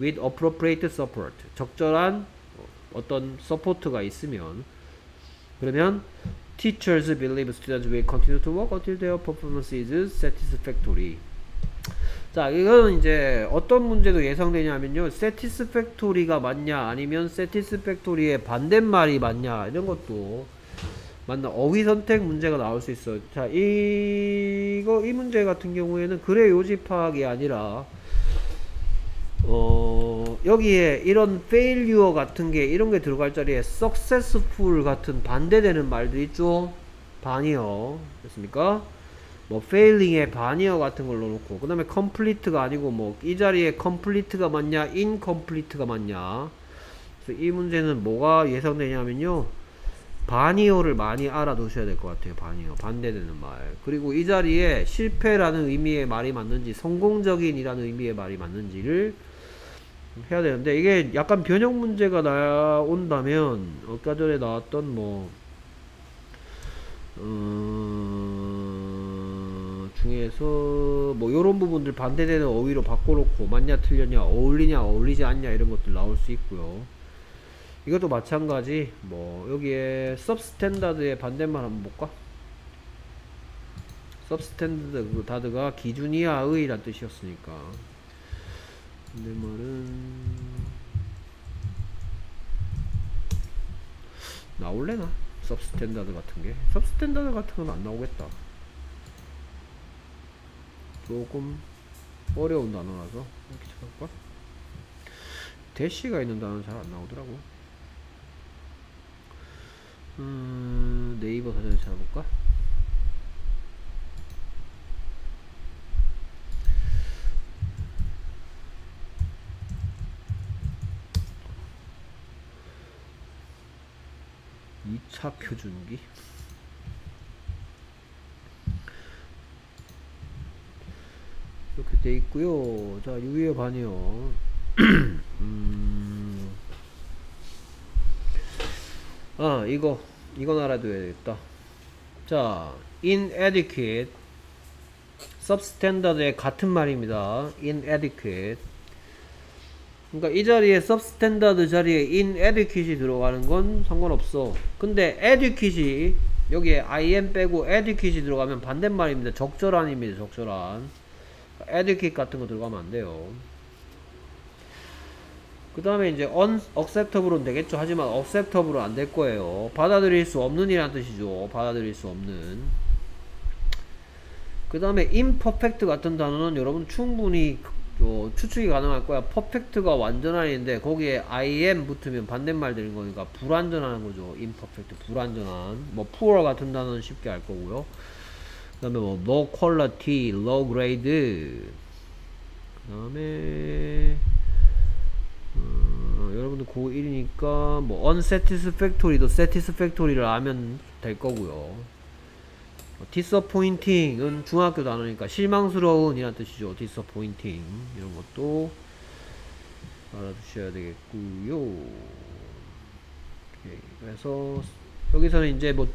with appropriate support 적절한 어떤 support가 있으면 그러면 teachers believe students will continue to work until their performance is satisfactory. 자, 이거는 이제 어떤 문제도 예상되냐면요. satisfactory가 맞냐 아니면 satisfactory의 반대말이 맞냐 이런 것도 맞나 어휘 선택 문제가 나올 수 있어. 자, 이거 이 문제 같은 경우에는 글의 요지 파악이 아니라 어, 여기에 이런 failure 같은 게 이런 게 들어갈 자리에 successful 같은 반대되는 말들 있죠. 반이요. 됐습니까? 뭐 failing의 반이어 같은 걸 넣어놓고 그 다음에 complete가 아니고 뭐 이 자리에 complete가 맞냐 incomplete가 맞냐 그래서 이 문제는 뭐가 예상되냐면요 반이어를 많이 알아두셔야 될 것 같아요 반이어 반대되는 말. 그리고 이 자리에 실패라는 의미의 말이 맞는지 성공적인이라는 의미의 말이 맞는지를 해야 되는데 이게 약간 변형 문제가 나온다면 아까 전에 나왔던 뭐 어, 중에서 뭐 요런 부분들 반대되는 어휘로 바꿔놓고 맞냐 틀렸냐 어울리냐 어울리지 않냐 이런 것들 나올 수 있고요 이것도 마찬가지. 뭐 여기에 substandard의 반대말 한번 볼까? substandard가 기준 이하의 란 뜻이었으니까. 반대말은 나올래나? substandard 같은 게? substandard 같은 건 안 나오겠다. 조금 어려운 단어라서 이렇게 찾아볼까? 대시가 있는 단어는 잘 안 나오더라고 음, 네이버 사전에 찾아볼까? 이차 표준기 이렇게 돼 있고요 자 유의어 반이요 음. 아 이거 이건 알아둬야겠다. 자 inadequate substandard의 같은 말입니다. inadequate 그러니까 이 자리에 substandard 자리에 inadequate이 들어가는 건 상관없어. 근데 adequate이 여기에 im 빼고 adequate이 들어가면 반대말입니다. 적절한입니다 적절한. adequate 같은 거 들어가면 안 돼요 그 다음에 이제 unacceptable은 되겠죠 하지만 acceptable은 안 될 거예요 받아들일 수 없는 이란 뜻이죠 받아들일 수 없는 그 다음에 imperfect 같은 단어는 여러분 충분히 요 추측이 가능할 거야. 퍼펙트가 완전한인데 거기에 im 붙으면 반대말 되는 거니까 불완전한 거죠. imperfect 불완전한. 뭐 poor 같은 단어는 쉽게 알 거고요. 그 다음에 뭐 low quality, low grade. 그 다음에 어, 여러분들 고1이니까 뭐 unsatisfactory도 satisfactory를 알면 될 거고요. disappointing은 중학교 단어니까 실망스러운 이란 뜻이죠. disappointing 이런 것도 알아두셔야 되겠고요. 오케이. 그래서 여기서는 이제 뭐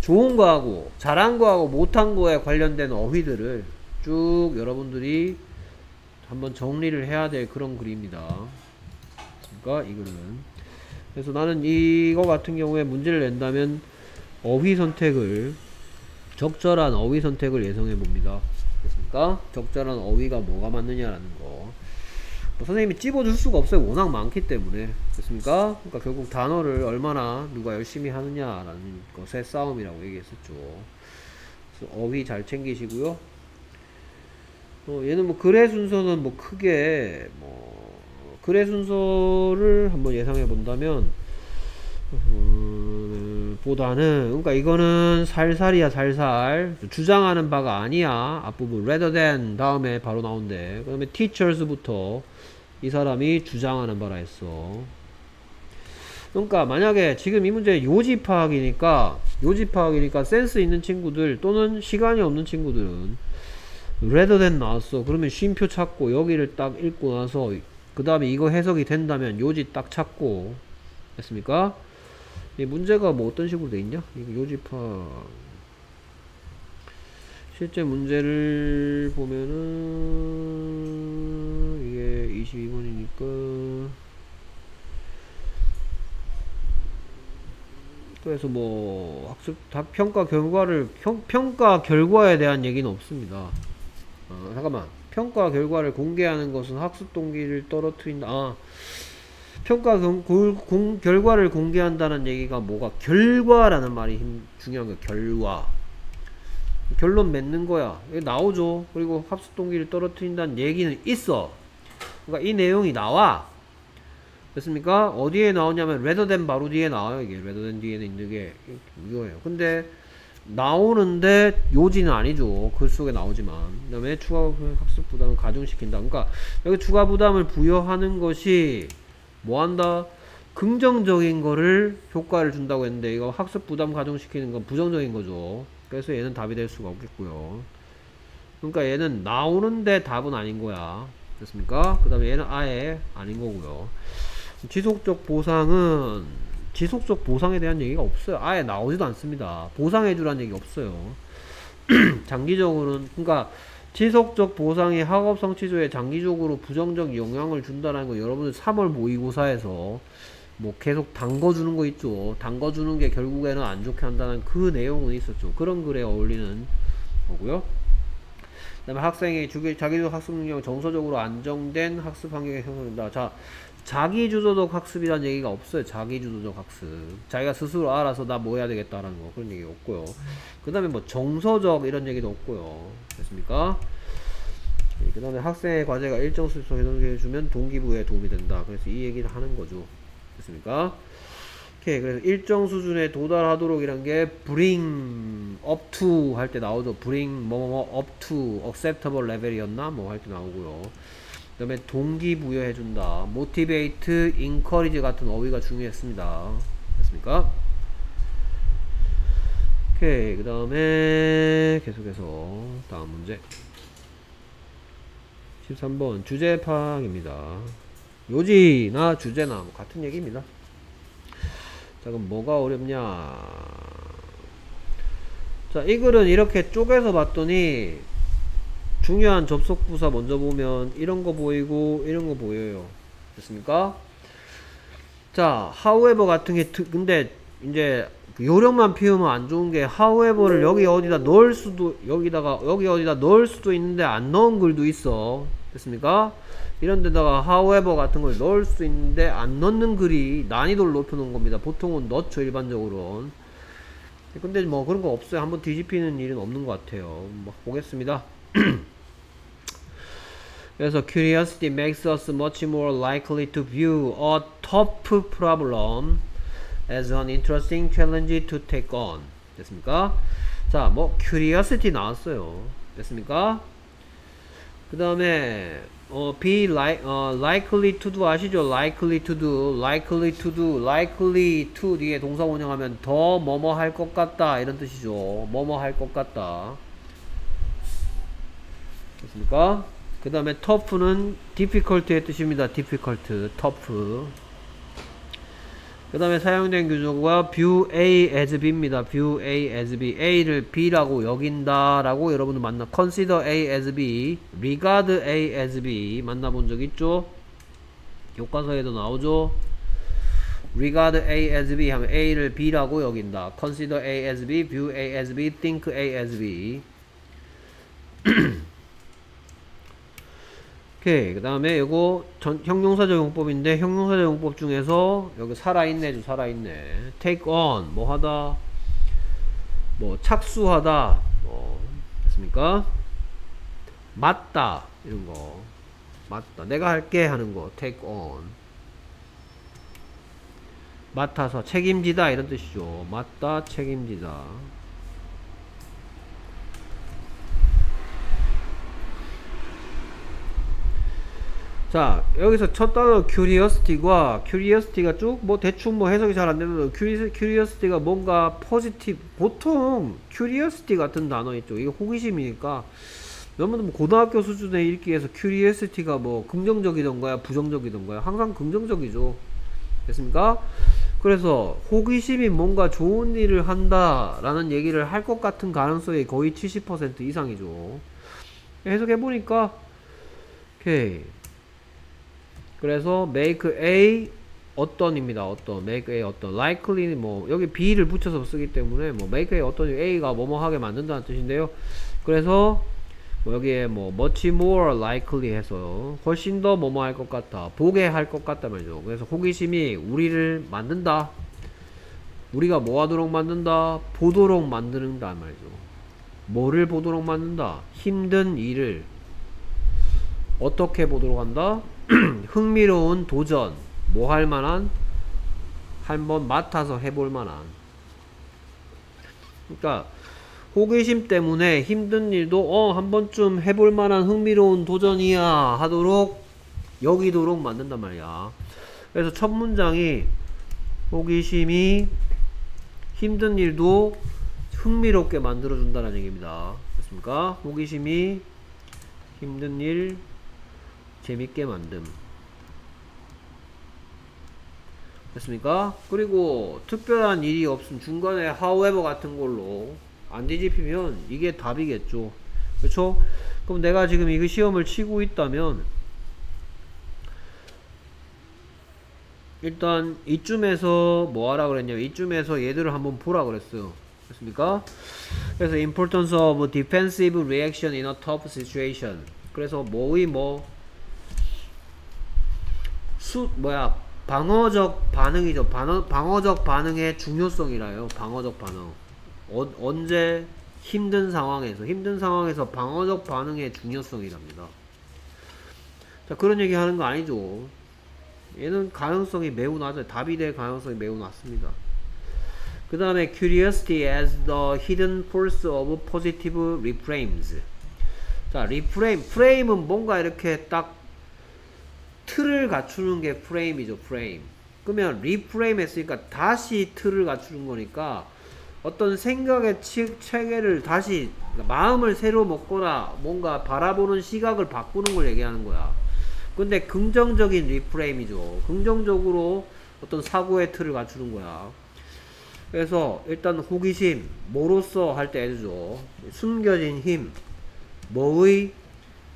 좋은 거하고 잘한 거하고 못한 거에 관련된 어휘들을 쭉 여러분들이 한번 정리를 해야 될 그런 글입니다. 그러니까 이거는 그래서 나는 이거 같은 경우에 문제를 낸다면 어휘 선택을 적절한 어휘 선택을 예상해 봅니다. 됐습니까? 적절한 어휘가 뭐가 맞느냐라는 거. 뭐 선생님이 찝어줄 수가 없어요. 워낙 많기 때문에. 됐습니까? 그러니까 결국 단어를 얼마나 누가 열심히 하느냐라는 것의 싸움이라고 얘기했었죠. 어휘 잘 챙기시고요. 어, 얘는 뭐 글의 순서는 뭐 크게 뭐 글의 순서를 한번 예상해 본다면 음, 보다는 그러니까 이거는 살살이야 살살. 주장하는 바가 아니야 앞부분. Rather than 다음에 바로 나온대. 그 다음에 teachers부터 이 사람이 주장하는 바라 했어. 그러니까 만약에 지금 이 문제 요지 파악이니까 요지 파악이니까 센스 있는 친구들 또는 시간이 없는 친구들은 rather than 나왔어. 그러면 쉼표 찾고 여기를 딱 읽고 나서 그 다음에 이거 해석이 된다면 요지 딱 찾고 됐습니까? 이 문제가 뭐 어떤 식으로 돼 있냐? 이거 요지파 실제 문제를 보면은 이게 22번이니까 그래서 뭐 학습 답 평가 결과를 평, 평가 결과에 대한 얘기는 없습니다. 어, 잠깐만 평가 결과를 공개하는 것은 학습 동기를 떨어뜨린다. 아, 평가 공, 공, 결과를 공개한다는 얘기가 뭐가 결과라는 말이 힘, 중요한 거야 결과. 결론 맺는 거야. 이게 나오죠. 그리고 합숙 동기를 떨어뜨린다는 얘기는 있어. 그러니까 이 내용이 나와. 됐습니까? 어디에 나오냐면 rather than 바로 뒤에 나와요 이게. rather than 뒤에는 있는 게 이거예요. 근데 나오는데 요지는 아니죠. 글 속에 나오지만. 그 다음에 추가 학습 부담을 가중시킨다. 그러니까 여기 추가 부담을 부여하는 것이 뭐 한다? 긍정적인 거를 효과를 준다고 했는데 이거 학습 부담 가중시키는 건 부정적인 거죠. 그래서 얘는 답이 될 수가 없겠고요. 그러니까 얘는 나오는데 답은 아닌 거야. 됐습니까? 그 다음에 얘는 아예 아닌 거고요. 지속적 보상은 지속적 보상에 대한 얘기가 없어요. 아예 나오지도 않습니다. 보상해주라는 얘기 없어요. 장기적으로는 그러니까 지속적 보상이 학업 성취도에 장기적으로 부정적 영향을 준다는 거 여러분들 3월 모의고사에서 뭐 계속 담궈주는 거 있죠. 담궈주는 게 결국에는 안 좋게 한다는 그 내용은 있었죠. 그런 글에 어울리는 거고요. 그 다음에 학생이 자기도 학습 능력 정서적으로 안정된 학습 환경에 형성된다. 자, 자기주도적 학습이라는 얘기가 없어요. 자기주도적 학습. 자기가 스스로 알아서 나 뭐 해야 되겠다라는 거. 그런 얘기 없고요. 그 다음에 뭐 정서적 이런 얘기도 없고요. 됐습니까? 예, 그 다음에 학생의 과제가 일정 수준에서 해주면 동기부여에 도움이 된다. 그래서 이 얘기를 하는 거죠. 됐습니까? 오케이. 그래서 일정 수준에 도달하도록 이란 게 bring up to 할 때 나오죠. bring 뭐뭐 up to acceptable level이었나? 뭐 할 때 나오고요. 그 다음에 동기부여 해준다. motivate, encourage 같은 어휘가 중요했습니다. 됐습니까? 오케이. 그 다음에 계속해서 다음 문제. 13번 주제 파악입니다. 요지나 주제나 뭐 같은 얘기입니다. 자 그럼 뭐가 어렵냐 자 이 글은 이렇게 쪼개서 봤더니 중요한 접속 부사 먼저 보면 이런 거 보이고 이런 거 보여요. 됐습니까? 자, however 같은 게 근데 이제 요령만 피우면 안 좋은 게 however를 여기 어디다 넣을 수도 여기다가 여기 어디다 넣을 수도 있는데 안 넣은 글도 있어. 됐습니까? 이런 데다가 however 같은 걸 넣을 수 있는데 안 넣는 글이 난이도를 높여 놓은 겁니다. 보통은 넣죠, 일반적으로는. 근데 뭐 그런 거 없어요. 한번 뒤집히는 일은 없는 것 같아요. 뭐 보겠습니다. 그래서 curiosity makes us much more likely to view a tough problem as an interesting challenge to take on. 됐습니까? 자, 뭐 curiosity 나왔어요. 됐습니까? 그 다음에 어, be like, 어, likely to do 아시죠? likely to do, likely to do, likely to 뒤에 동사 원형하면 더 뭐뭐 할 것 같다 이런 뜻이죠. 뭐뭐 할 것 같다. 됐습니까? 그 다음에 tough는 difficult의 뜻입니다. difficult, tough. 그 다음에 사용된 규조가 view A as B입니다. view A as B. A를 B라고 여긴다 라고 여러분들 만나 consider A as B, regard A as B 만나본 적 있죠? 교과서에도 나오죠? regard A as B 하면 A를 B라고 여긴다. consider A as B, view A as B, think A as B 오케이. 그 다음에 이거 전, 형용사적 용법인데 형용사적 용법 중에서 여기 살아있네 좀 살아있네. Take on. 뭐 하다? 뭐 착수하다. 뭐 됐습니까? 맞다. 이런 거. 맞다. 내가 할게 하는 거. Take on. 맡아서 책임지다. 이런 뜻이죠. 맞다 책임지다 자 여기서 첫 단어 curiosity과 curiosity가 쭉 뭐 대충 뭐 해석이 잘 안되는 curiosity가 뭔가 포지티브 보통 curiosity 같은 단어 있죠. 이게 호기심이니까. 여러분들 뭐 고등학교 수준의 읽기에서 curiosity가 뭐 긍정적이던가요? 부정적이던가요? 항상 긍정적이죠. 됐습니까? 그래서 호기심이 뭔가 좋은 일을 한다 라는 얘기를 할 것 같은 가능성이 거의 70% 이상이죠. 해석해보니까 오케이 그래서 make A 어떤입니다. 어떤 make A 어떤 likely 뭐 여기 B를 붙여서 쓰기 때문에 뭐 make A 어떤 A가 뭐뭐 하게 만든다는 뜻인데요. 그래서 뭐 여기에 뭐 much more likely 해서 훨씬 더 뭐뭐 할 것 같다. 보게 할 것 같다 말이죠. 그래서 호기심이 우리를 만든다. 우리가 뭐 하도록 만든다? 보도록 만드는다 말이죠. 뭐를 보도록 만든다? 힘든 일을 어떻게 보도록 한다? 흥미로운 도전 뭐 할 만한 한번 맡아서 해볼 만한 그러니까 호기심 때문에 힘든 일도 어 한 번쯤 해볼 만한 흥미로운 도전이야 하도록 여기도록 만든단 말이야. 그래서 첫 문장이 호기심이 힘든 일도 흥미롭게 만들어준다는 얘기입니다. 됐습니까? 호기심이 힘든 일 재밌게 만듦. 됐습니까? 그리고 특별한 일이 없음 중간에 however 같은 걸로 안 뒤집히면 이게 답이겠죠. 그렇죠? 그럼 내가 지금 이거 시험을 치고 있다면 일단 이쯤에서 뭐 하라 그랬냐면 이쯤에서 얘들을 한번 보라 그랬어요. 됐습니까? 그래서 importance of defensive reaction in a tough situation. 그래서 뭐의 뭐 수, 뭐야, 방어적 반응이죠. 방어, 방어적 반응의 중요성이라요. 방어적 반응. 어, 언제 힘든 상황에서, 힘든 상황에서 방어적 반응의 중요성이랍니다. 자, 그런 얘기 하는 거 아니죠. 얘는 가능성이 매우 낮아요. 답이 될 가능성이 매우 낮습니다. 그 다음에 curiosity as the hidden force of positive reframes. 자, reframe. 프레임은 뭔가 이렇게 딱 틀을 갖추는 게 프레임이죠, 프레임. 그러면 reframe 했으니까 다시 틀을 갖추는 거니까 어떤 생각의 체계를 다시 마음을 새로 먹거나 뭔가 바라보는 시각을 바꾸는 걸 얘기하는 거야. 근데 긍정적인 reframe이죠. 긍정적으로 어떤 사고의 틀을 갖추는 거야. 그래서 일단 호기심, 뭐로써 할 때 해주죠. 숨겨진 힘, 뭐의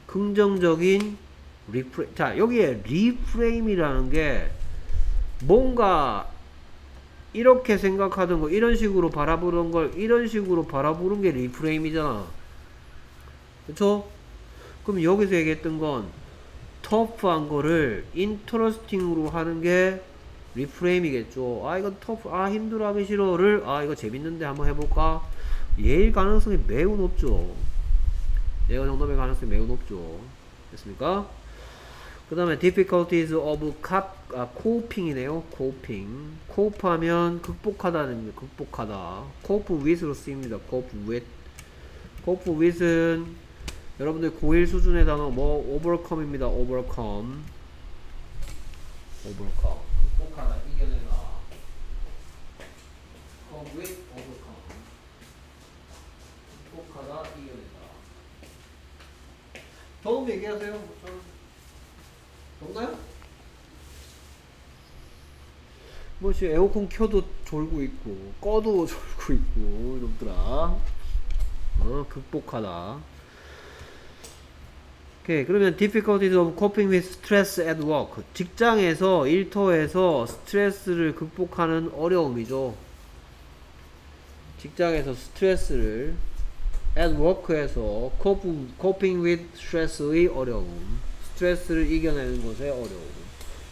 긍정적인 reframe. 자, 여기에 reframe이라는 게 뭔가 이렇게 생각하던 거, 이런 식으로 바라보던 걸 이런 식으로 바라보는 게 reframe이잖아. 그쵸? 그럼 여기서 얘기했던 건 터프한 거를 interesting으로 하는 게 reframe이겠죠. 아, 이건 터프, 아, 힘들어 하기 싫어를, 아, 이거 재밌는데 한번 해볼까? 예일 가능성이 매우 높죠. 얘가 정답의 가능성이 매우 높죠. 됐습니까? 그 다음에 difficulties of cop, 아, coping이네요. coping. cope 하면 극복하다는 극복하다. cope with로 쓰입니다. cope with. cope with은 여러분들 고1 수준의 단어 뭐 overcome입니다. overcome. overcome. 극복하다, 이겨내다. cope with, overcome. 극복하다, 이겨내다. 처음 얘기하세요. 좀 뭔가요? 뭐지 에어컨 켜도 졸고 있고 꺼도 졸고 있고 이놈들아. 어 극복하다. 오케이 그러면 difficulties of coping with stress at work. 직장에서 일터에서 스트레스를 극복하는 어려움이죠. 직장에서 스트레스를 at work에서 coping with stress의 어려움 스트레스를 이겨내는 것에 어려움.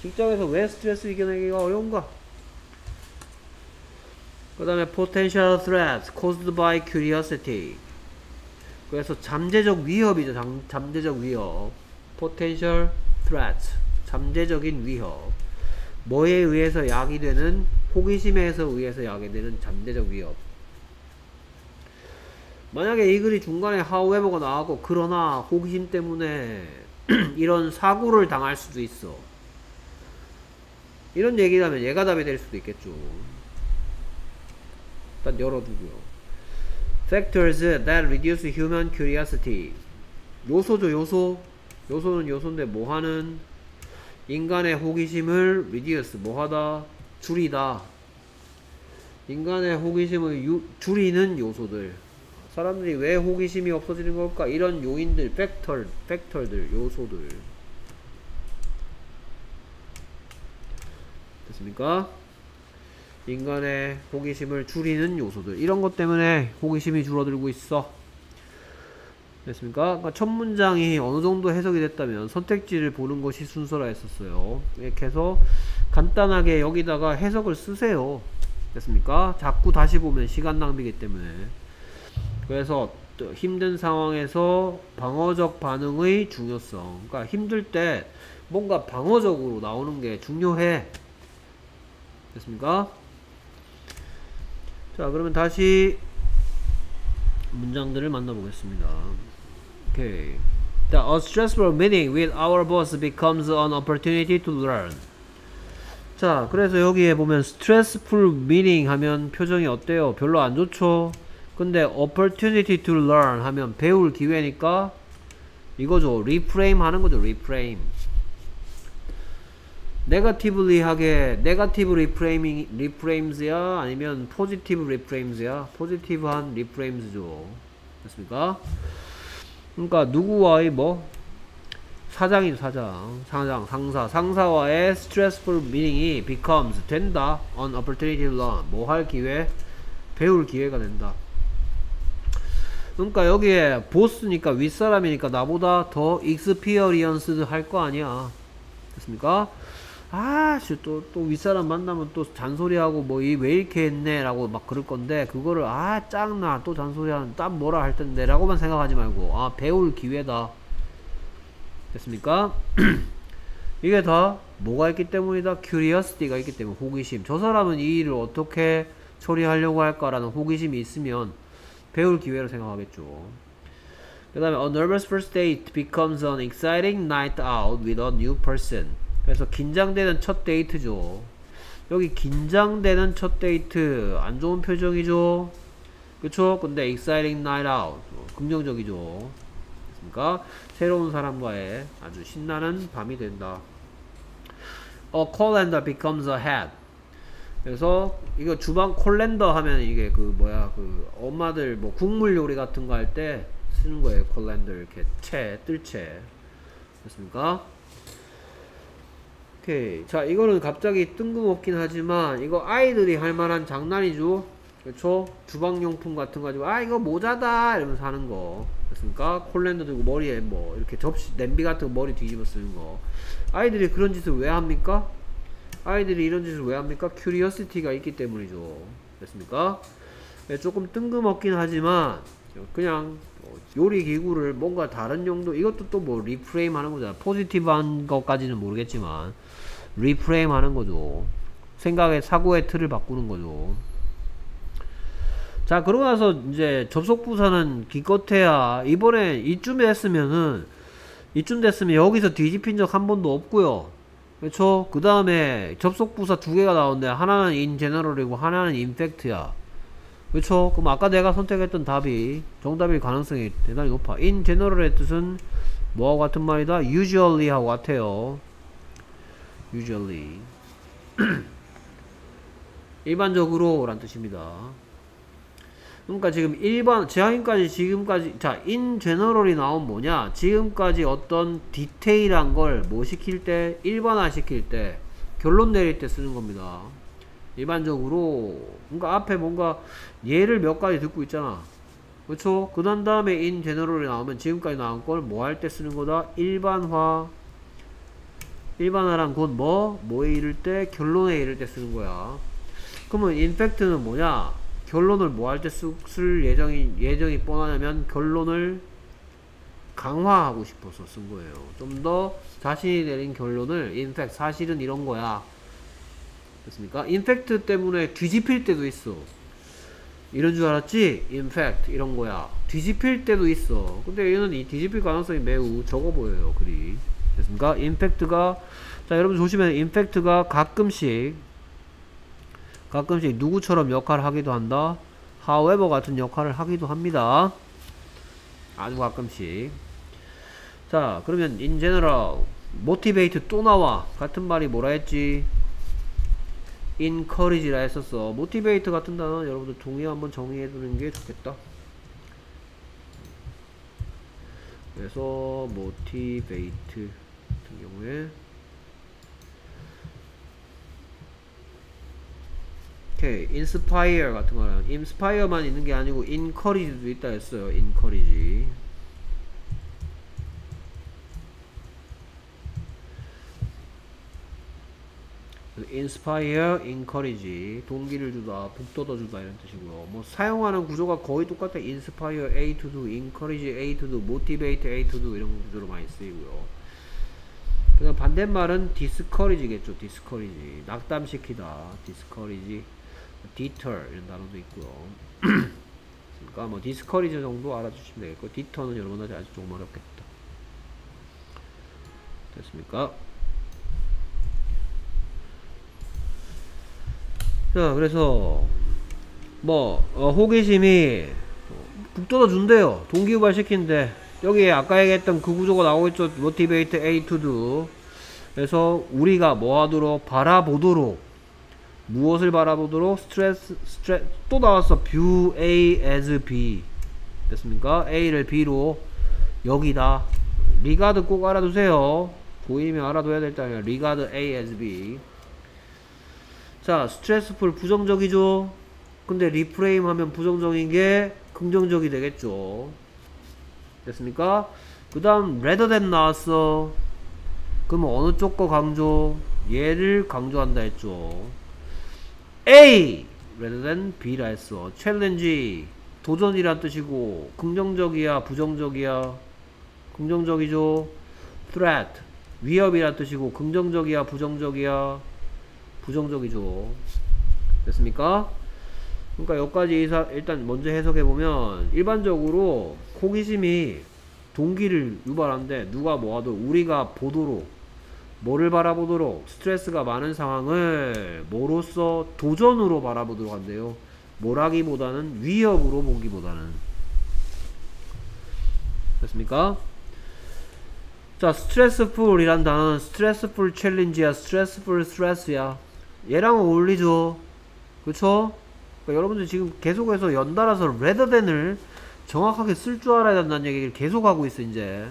직장에서 왜 스트레스 이겨내기가 어려운가? 그 다음에 potential threats caused by curiosity. 그래서 잠재적 위협이죠. 잠, 잠재적 위협. potential threats. 잠재적인 위협. 뭐에 의해서 야기되는 호기심에서 의해서 야기되는 잠재적 위협. 만약에 이 글이 중간에 however가 나오고 그러나 호기심 때문에 이런 사고를 당할 수도 있어. 이런 얘기라면 얘가 답이 될 수도 있겠죠. 일단 열어두고요. Factors that reduce human curiosity. 요소죠, 요소. 요소는 요소인데 뭐하는? 인간의 호기심을 reduce, 뭐하다? 줄이다. 인간의 호기심을 유, 줄이는 요소들. 사람들이 왜 호기심이 없어지는 걸까? 이런 요인들, 팩터, 팩터들, 요소들. 됐습니까? 인간의 호기심을 줄이는 요소들. 이런 것 때문에 호기심이 줄어들고 있어. 됐습니까? 그러니까 첫 문장이 어느 정도 해석이 됐다면 선택지를 보는 것이 순서라 했었어요. 이렇게 해서 간단하게 여기다가 해석을 쓰세요. 됐습니까? 자꾸 다시 보면 시간 낭비기 때문에. 그래서 힘든 상황에서 방어적 반응의 중요성. 그러니까 힘들 때 뭔가 방어적으로 나오는 게 중요해. 됐습니까? 자, 그러면 다시 문장들을 만나보겠습니다. 오케이. The a stressful meeting with our boss becomes an opportunity to learn. 자, 그래서 여기에 보면 stressful meeting 하면 표정이 어때요? 별로 안 좋죠? 근데 opportunity to learn 하면 배울 기회니까 이거죠. reframe 하는 거죠. reframe. negatively 하게 negative reframing reframes야? 아니면 positive reframes야? positive한 reframes죠. 됐습니까? 그러니까 누구와의 뭐? 사장이 사장. 사장 상사. 상사와의 stressful meeting이 becomes 된다. an opportunity to learn. 뭐 할 기회? 배울 기회가 된다 그러니까 여기에 보스니까 윗사람이니까 나보다 더 experienced 할거 아니야 됐습니까? 아씨 또, 또 윗사람 만나면 또 잔소리하고 뭐 이 왜 이렇게 했네 라고 막 그럴 건데 그거를 아 짱나 또 잔소리하는 땀 뭐라 할 텐데 라고만 생각하지 말고 아 배울 기회다 됐습니까? 이게 다 뭐가 있기 때문이다? curiosity가 있기 때문에 호기심 저 사람은 이 일을 어떻게 처리하려고 할까라는 호기심이 있으면 배울 기회로 생각하겠죠 그 다음에 A nervous first date becomes an exciting night out with a new person 그래서 긴장되는 첫 데이트죠. 여기 긴장되는 첫 데이트 안 좋은 표정이죠. 그쵸? 근데 exciting night out 긍정적이죠. 그러니까 새로운 사람과의 아주 신나는 밤이 된다. A colander becomes a hat. 그래서 이거 주방 콜렌더 하면 이게 그 뭐야 그 엄마들 뭐 국물 요리 같은 거 할 때 쓰는 거예요. colander 이렇게 채 뜰채. 됐습니까? 오케이. 자 이거는 갑자기 뜬금없긴 하지만 이거 아이들이 할 만한 장난이죠. 그렇죠? 주방용품 같은 거 가지고 아 이거 모자다 이러면서 하는 거. 됐습니까? colander 들고 머리에 뭐 이렇게 접시 냄비 같은 거 머리 뒤집어 쓰는 거. 아이들이 그런 짓을 왜 합니까 아이들이 이런 짓을 왜 합니까? curiosity가 있기 때문이죠. 됐습니까? 네, 조금 뜬금없긴 하지만 그냥 뭐 요리 기구를 뭔가 다른 용도 이것도 또 뭐 reframe 하는 거잖아. positive한 것까지는 모르겠지만 reframe 하는 거죠. 생각의 사고의 틀을 바꾸는 거죠. 자 그러고 나서 이제 접속 부사는 기껏해야 이번에 이쯤 했으면은 이쯤 됐으면 여기서 뒤집힌 적 한 번도 없고요 그렇죠? 그 다음에 접속 부사 두 개가 나오는데 하나는 인 제너럴이고 하나는 인팩트야. 그렇죠? 그럼 아까 내가 선택했던 답이 정답일 가능성이 대단히 높아. in general의 뜻은 뭐하고 같은 말이다? usually 하고 같아요. usually. 일반적으로 란 뜻입니다 그러니까 지금 일반 지하인까지 지금까지 자 in general이 나온 뭐냐 지금까지 어떤 디테일한 걸 뭐 시킬 때 일반화 시킬 때 결론 내릴 때 쓰는 겁니다 일반적으로 그러니까 앞에 뭔가 예를 몇 가지 듣고 있잖아 그렇죠? 그 다음에 in general이 나오면 지금까지 나온 걸 뭐 할 때 쓰는 거다? 일반화 일반화란 곧 뭐? 뭐에 이를 때? 결론에 이를 때 쓰는 거야 그러면 인팩트는 뭐냐? 결론을 뭐 할 때 쓸 예정이 예정이 뻔하냐면 결론을 강화하고 싶어서 쓴 거예요 좀 더 자신이 내린 결론을 in fact 사실은 이런 거야 됐습니까? in fact 때문에 뒤집힐 때도 있어. 이런 줄 알았지? in fact 이런 거야. 뒤집힐 때도 있어. 근데 얘는 이 뒤집힐 가능성이 매우 적어 보여요. 글이. 됐습니까? in fact가 자 여러분 조심해. in fact가 가끔씩 가끔씩 누구처럼 역할을 하기도 한다. however 같은 역할을 하기도 합니다. 아주 가끔씩. 자 그러면 in general motivate 또 나와. 같은 말이 뭐라 했지? encourage라 했었어. motivate 같은 단어 여러분들 동의 한번 정의해 두는 게 좋겠다. 그래서 motivate 같은 경우에 오케이 inspire 같은 거는 inspire만 있는 게 아니고 encourage도 있다 했어요. encourage inspire, encourage 동기를 주다, 북돋아 주다 이런 뜻이고요. 뭐 사용하는 구조가 거의 똑같아. inspire A to do, encourage A to do, motivate A to do 이런 구조로 많이 쓰이고요. 그 다음 반대말은 discourage겠죠. discourage 낙담시키다, discourage, deter 이런 단어도 있고요. 됐습니까? 뭐 discourage 정도 알아주시면 되겠고 deter는 여러분들 아직 조금 어렵겠다. 됐습니까? 자 그래서 뭐 어, 호기심이 북돋아 준대요 동기유발 시킨대 여기 아까 얘기했던 그 구조가 나오겠죠 모티베이트 A to do 그래서 우리가 뭐 하도록 바라보도록 무엇을 바라보도록 스트레스 스트레 또 나왔어. view A as B. 됐습니까? A를 B로 여기다 regard 꼭 알아두세요. 보이면 알아둬야 될거 아니야 regard A as B. 자 stressful 부정적이죠? 근데 reframe 하면 부정적인 게 긍정적이 되겠죠. 됐습니까? 그 다음 rather than 나왔어. 그럼 어느 쪽 거 강조? 얘를 강조한다 했죠 A rather than B라 했어. challenge 도전이란 뜻이고 긍정적이야 부정적이야? 긍정적이죠. threat 위협이란 뜻이고 긍정적이야 부정적이야? 부정적이죠. 됐습니까? 그러니까 여기까지 일단 먼저 해석해보면 일반적으로 호기심이 동기를 유발하는데 누가 뭐하도 우리가 보도록 뭐를 바라보도록 스트레스가 많은 상황을 뭐로써 도전으로 바라보도록 한대요. 뭐라기보다는 위협으로 보기보다는. 됐습니까? 자 스트레스풀이란 단어는 스트레스풀 챌린지야 스트레스풀 스트레스야. 얘랑 어울리죠. 그쵸? 그러니까 여러분들 지금 계속해서 연달아서 rather than을 정확하게 쓸 줄 알아야 된다는 얘기를 계속 하고 있어 이제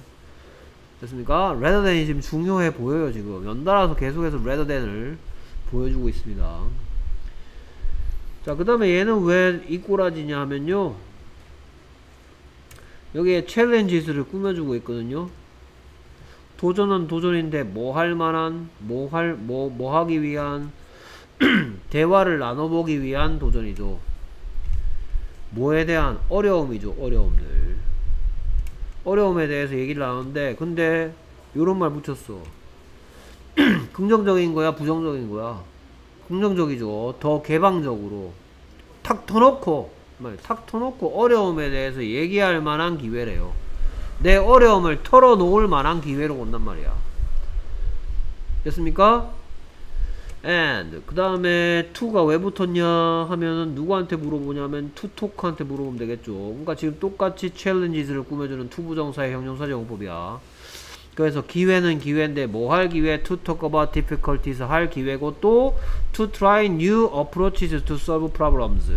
됐습니까? than이 지금 중요해 보여요 지금 연달아서 계속해서 than을 보여주고 있습니다 자 그 다음에 얘는 왜 이 꼬라지냐 하면요 여기에 challenges를 꾸며주고 있거든요 도전은 도전인데 뭐 할 만한 뭐 할 뭐 뭐 하기 위한 대화를 나눠보기 위한 도전이죠. 뭐에 대한 어려움이죠. 어려움들. 어려움에 대해서 얘기를 나누는데 근데 요런 말 붙였어. 긍정적인 거야? 부정적인 거야? 긍정적이죠. 더 개방적으로. 탁 터놓고 탁 터놓고 어려움에 대해서 얘기할 만한 기회래요. 내 어려움을 털어놓을 만한 기회로 온단 말이야. 됐습니까? And 그 다음에 to가 왜 붙었냐 하면은 누구한테 물어보냐면 to talk한테 물어보면 되겠죠. 그러니까 지금 똑같이 challenges를 꾸며주는 to부정사의 형용사적 용법이야. 그래서 기회는 기회인데 뭐 할 기회? To talk about difficulties 할 기회고 또 to try new approaches to solve problems.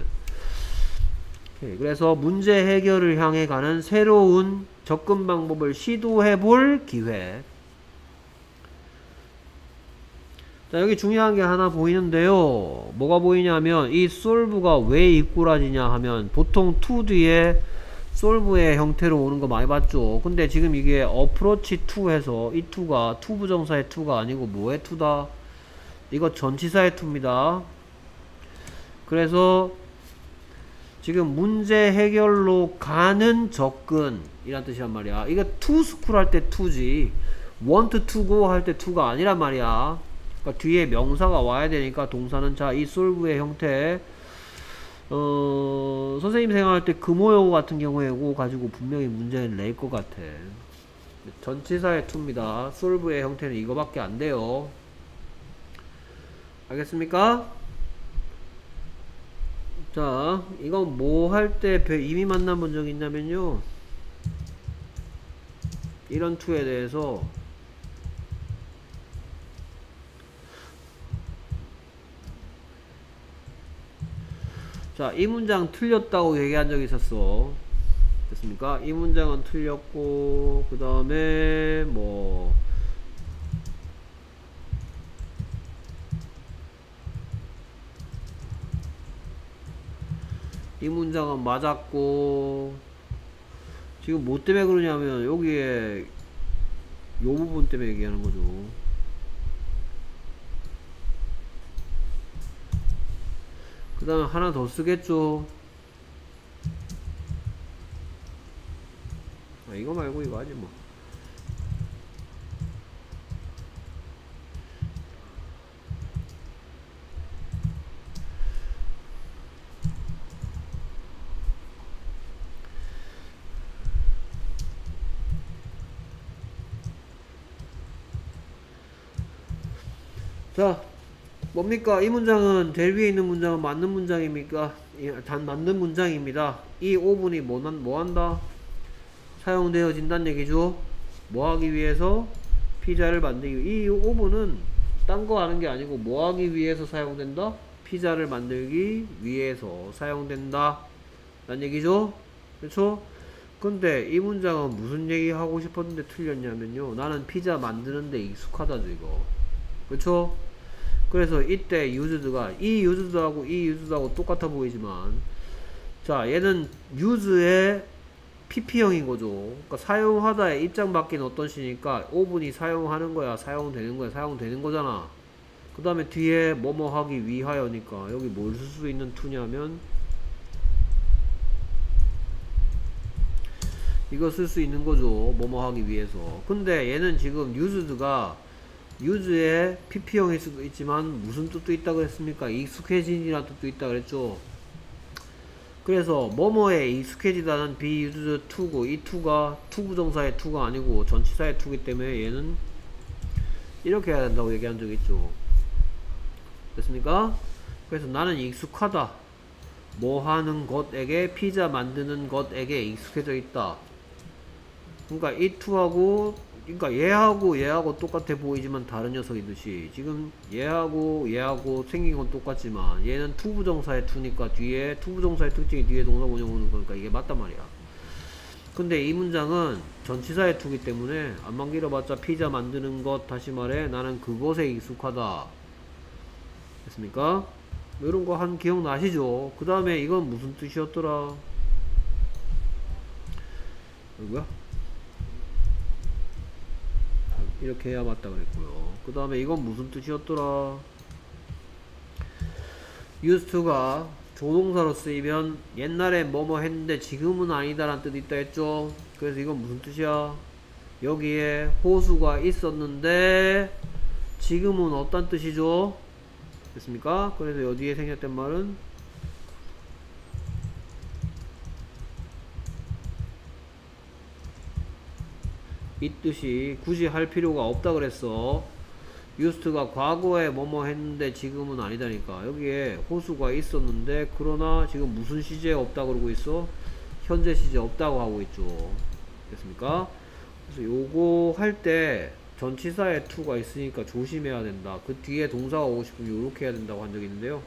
그래서 문제 해결을 향해 가는 새로운 접근 방법을 시도해 볼 기회 자 여기 중요한 게 하나 보이는데요. 뭐가 보이냐면 이 솔브가 왜 이꾸라지냐 하면 보통 to 뒤에 솔브의 형태로 오는 거 많이 봤죠. 근데 지금 이게 어프로치 to 해서 이 to가 to 부정사의 to가 아니고 뭐의 to다? 이거 전치사의 to입니다. 그래서 지금 문제 해결로 가는 접근 이란 뜻이란 말이야. 이거 school 할때 want to go 할때 to가 아니란 말이야 그러니까 뒤에 명사가 와야 되니까 동사는 자 이 솔브의 형태. 어 선생님 생각할 때 금호여고 같은 경우에 고 가지고 분명히 문제를 낼 것 같아. 전치사의 투입니다. 솔브의 형태는 이거밖에 안 돼요. 알겠습니까? 자 이건 뭐 할 때 이미 만나본 적 있냐면요. 이런 투에 대해서 자, 이 문장 틀렸다고 얘기한 적이 있었어. 됐습니까? 이 문장은 틀렸고, 그 다음에, 뭐, 이 문장은 맞았고, 지금 뭐 때문에 그러냐면, 여기에, 요 부분 때문에 얘기하는 거죠. 그 다음에 하나 더 쓰겠죠. 아, 이거 말고 이거 하지 뭐 자, 뭡니까? 이 문장은 제일 위에 있는 문장은 맞는 문장입니까? 예, 단 맞는 문장입니다. 이 오븐이 뭐, 난- 뭐 한다? 사용되어진다는 얘기죠. 뭐 하기 위해서? 피자를 만들기 이 오븐은 딴 거 하는 게 아니고 뭐 하기 위해서 사용된다? 피자를 만들기 위해서 사용된다. 란 얘기죠. 그렇죠? 근데 이 문장은 무슨 얘기 하고 싶었는데 틀렸냐면요. 나는 피자 만드는데 익숙하다죠, 이거. 그렇죠? 그래서 이때 used가 이 used하고 이 used하고 똑같아 보이지만 자, 얘는 use의 PP형인 거죠. 그러니까 사용하다의 입장 바뀐 어떤 시니까 오븐이 사용하는 거야, 사용되는 거야, 사용되는 거잖아. 그 다음에 뒤에 뭐뭐 하기 위하여니까 여기 뭘 쓸 수 있는 to냐면 이거 쓸 수 있는 거죠. 뭐뭐 하기 위해서. 근데 얘는 지금 used가 use의 PP형일 수도 있지만 무슨 뜻도 있다 그랬습니까? 익숙해진이라는 뜻도 있다 그랬죠. 그래서 뭐뭐에 익숙해지다는 used to고 이 to 부정사의 to가 아니고 전치사의 to기 때문에 얘는 이렇게 해야 된다고 얘기한 적이 있죠. 됐습니까? 그래서 나는 익숙하다. 뭐 하는 것에게 피자 만드는 것에게 익숙해져 있다. 그러니까 이 to하고 그러니까 얘하고 얘하고 똑같아 보이지만 다른 녀석이듯이 지금 얘하고 얘하고 생긴 건 똑같지만 얘는 to부정사의 to니까 뒤에 to부정사의 특징이 뒤에 동사 원형 오는 거니까 이게 맞단 말이야. 근데 이 문장은 전치사의 to기 때문에 암만 길어봤자 피자 만드는 것 다시 말해 나는 그것에 익숙하다. 됐습니까? 이런 거 한 기억나시죠? 그 다음에 이건 무슨 뜻이었더라? 뭐야? 이렇게 해야 맞다 그랬고요. 그 다음에 이건 무슨 뜻이었더라? to가 조동사로 쓰이면 옛날에 뭐뭐 했는데 지금은 아니다라는 뜻이 있다 했죠? 그래서 이건 무슨 뜻이야? 여기에 호수가 있었는데 지금은 어떤 뜻이죠? 됐습니까? 그래서 여기에 생겼던 말은 이 뜻이 굳이 할 필요가 없다 그랬어. 유스트가 과거에 뭐뭐 했는데 지금은 아니다니까. 여기에 호수가 있었는데 그러나 지금 무슨 시제에 없다 그러고 있어? 현재 시제 없다고 하고 있죠. 됐습니까? 그래서 요거 할 때 전치사에 to가 있으니까 조심해야 된다. 그 뒤에 동사가 오고 싶으면 이렇게 해야 된다고 한 적이 있는데요.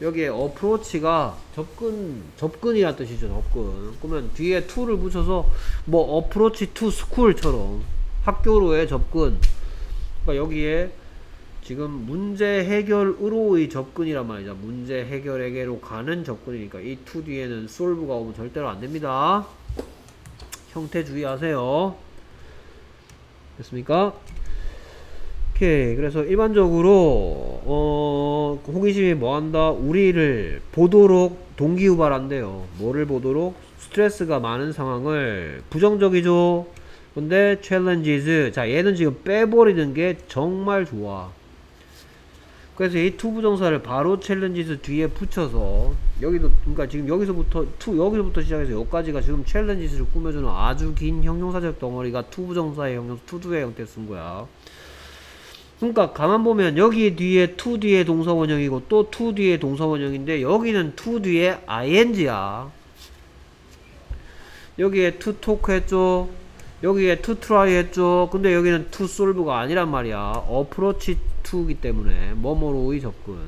여기에 approach가 접근, 접근이란 뜻이죠, 접근. 그러면 뒤에 to를 붙여서 뭐 approach to school처럼 학교로의 접근. 그러니까 여기에 지금 문제 해결으로의 접근이란 말이죠. 문제 해결에게로 가는 접근이니까 이 to 뒤에는 solve가 오면 절대로 안 됩니다. 형태 주의하세요. 됐습니까? 오케이. 그래서 일반적으로 어 호기심이 뭐한다? 우리를 보도록 동기유발한대요. 뭐를 보도록? 스트레스가 많은 상황을 부정적이죠. 근데 challenges 자 얘는 지금 빼버리는 게 정말 좋아. 그래서 이 to 부정사를 바로 challenges 뒤에 붙여서 여기도 그러니까 지금 여기서부터 to 여기서부터 시작해서 여기까지가 지금 challenges를 꾸며주는 아주 긴 형용사적 덩어리가 to 부정사의 형용사 to do의 형태 쓴 거야. 그러니까 가만 보면 여기 뒤에 to 뒤에 동사 원형이고 또 to 뒤에 동사 원형인데 여기는 to 뒤에 ing야. 여기에 to talk 했죠. 여기에 to try 했죠. 근데 여기는 to solve가 아니란 말이야. approach to기 때문에 뭐뭐로의 접근.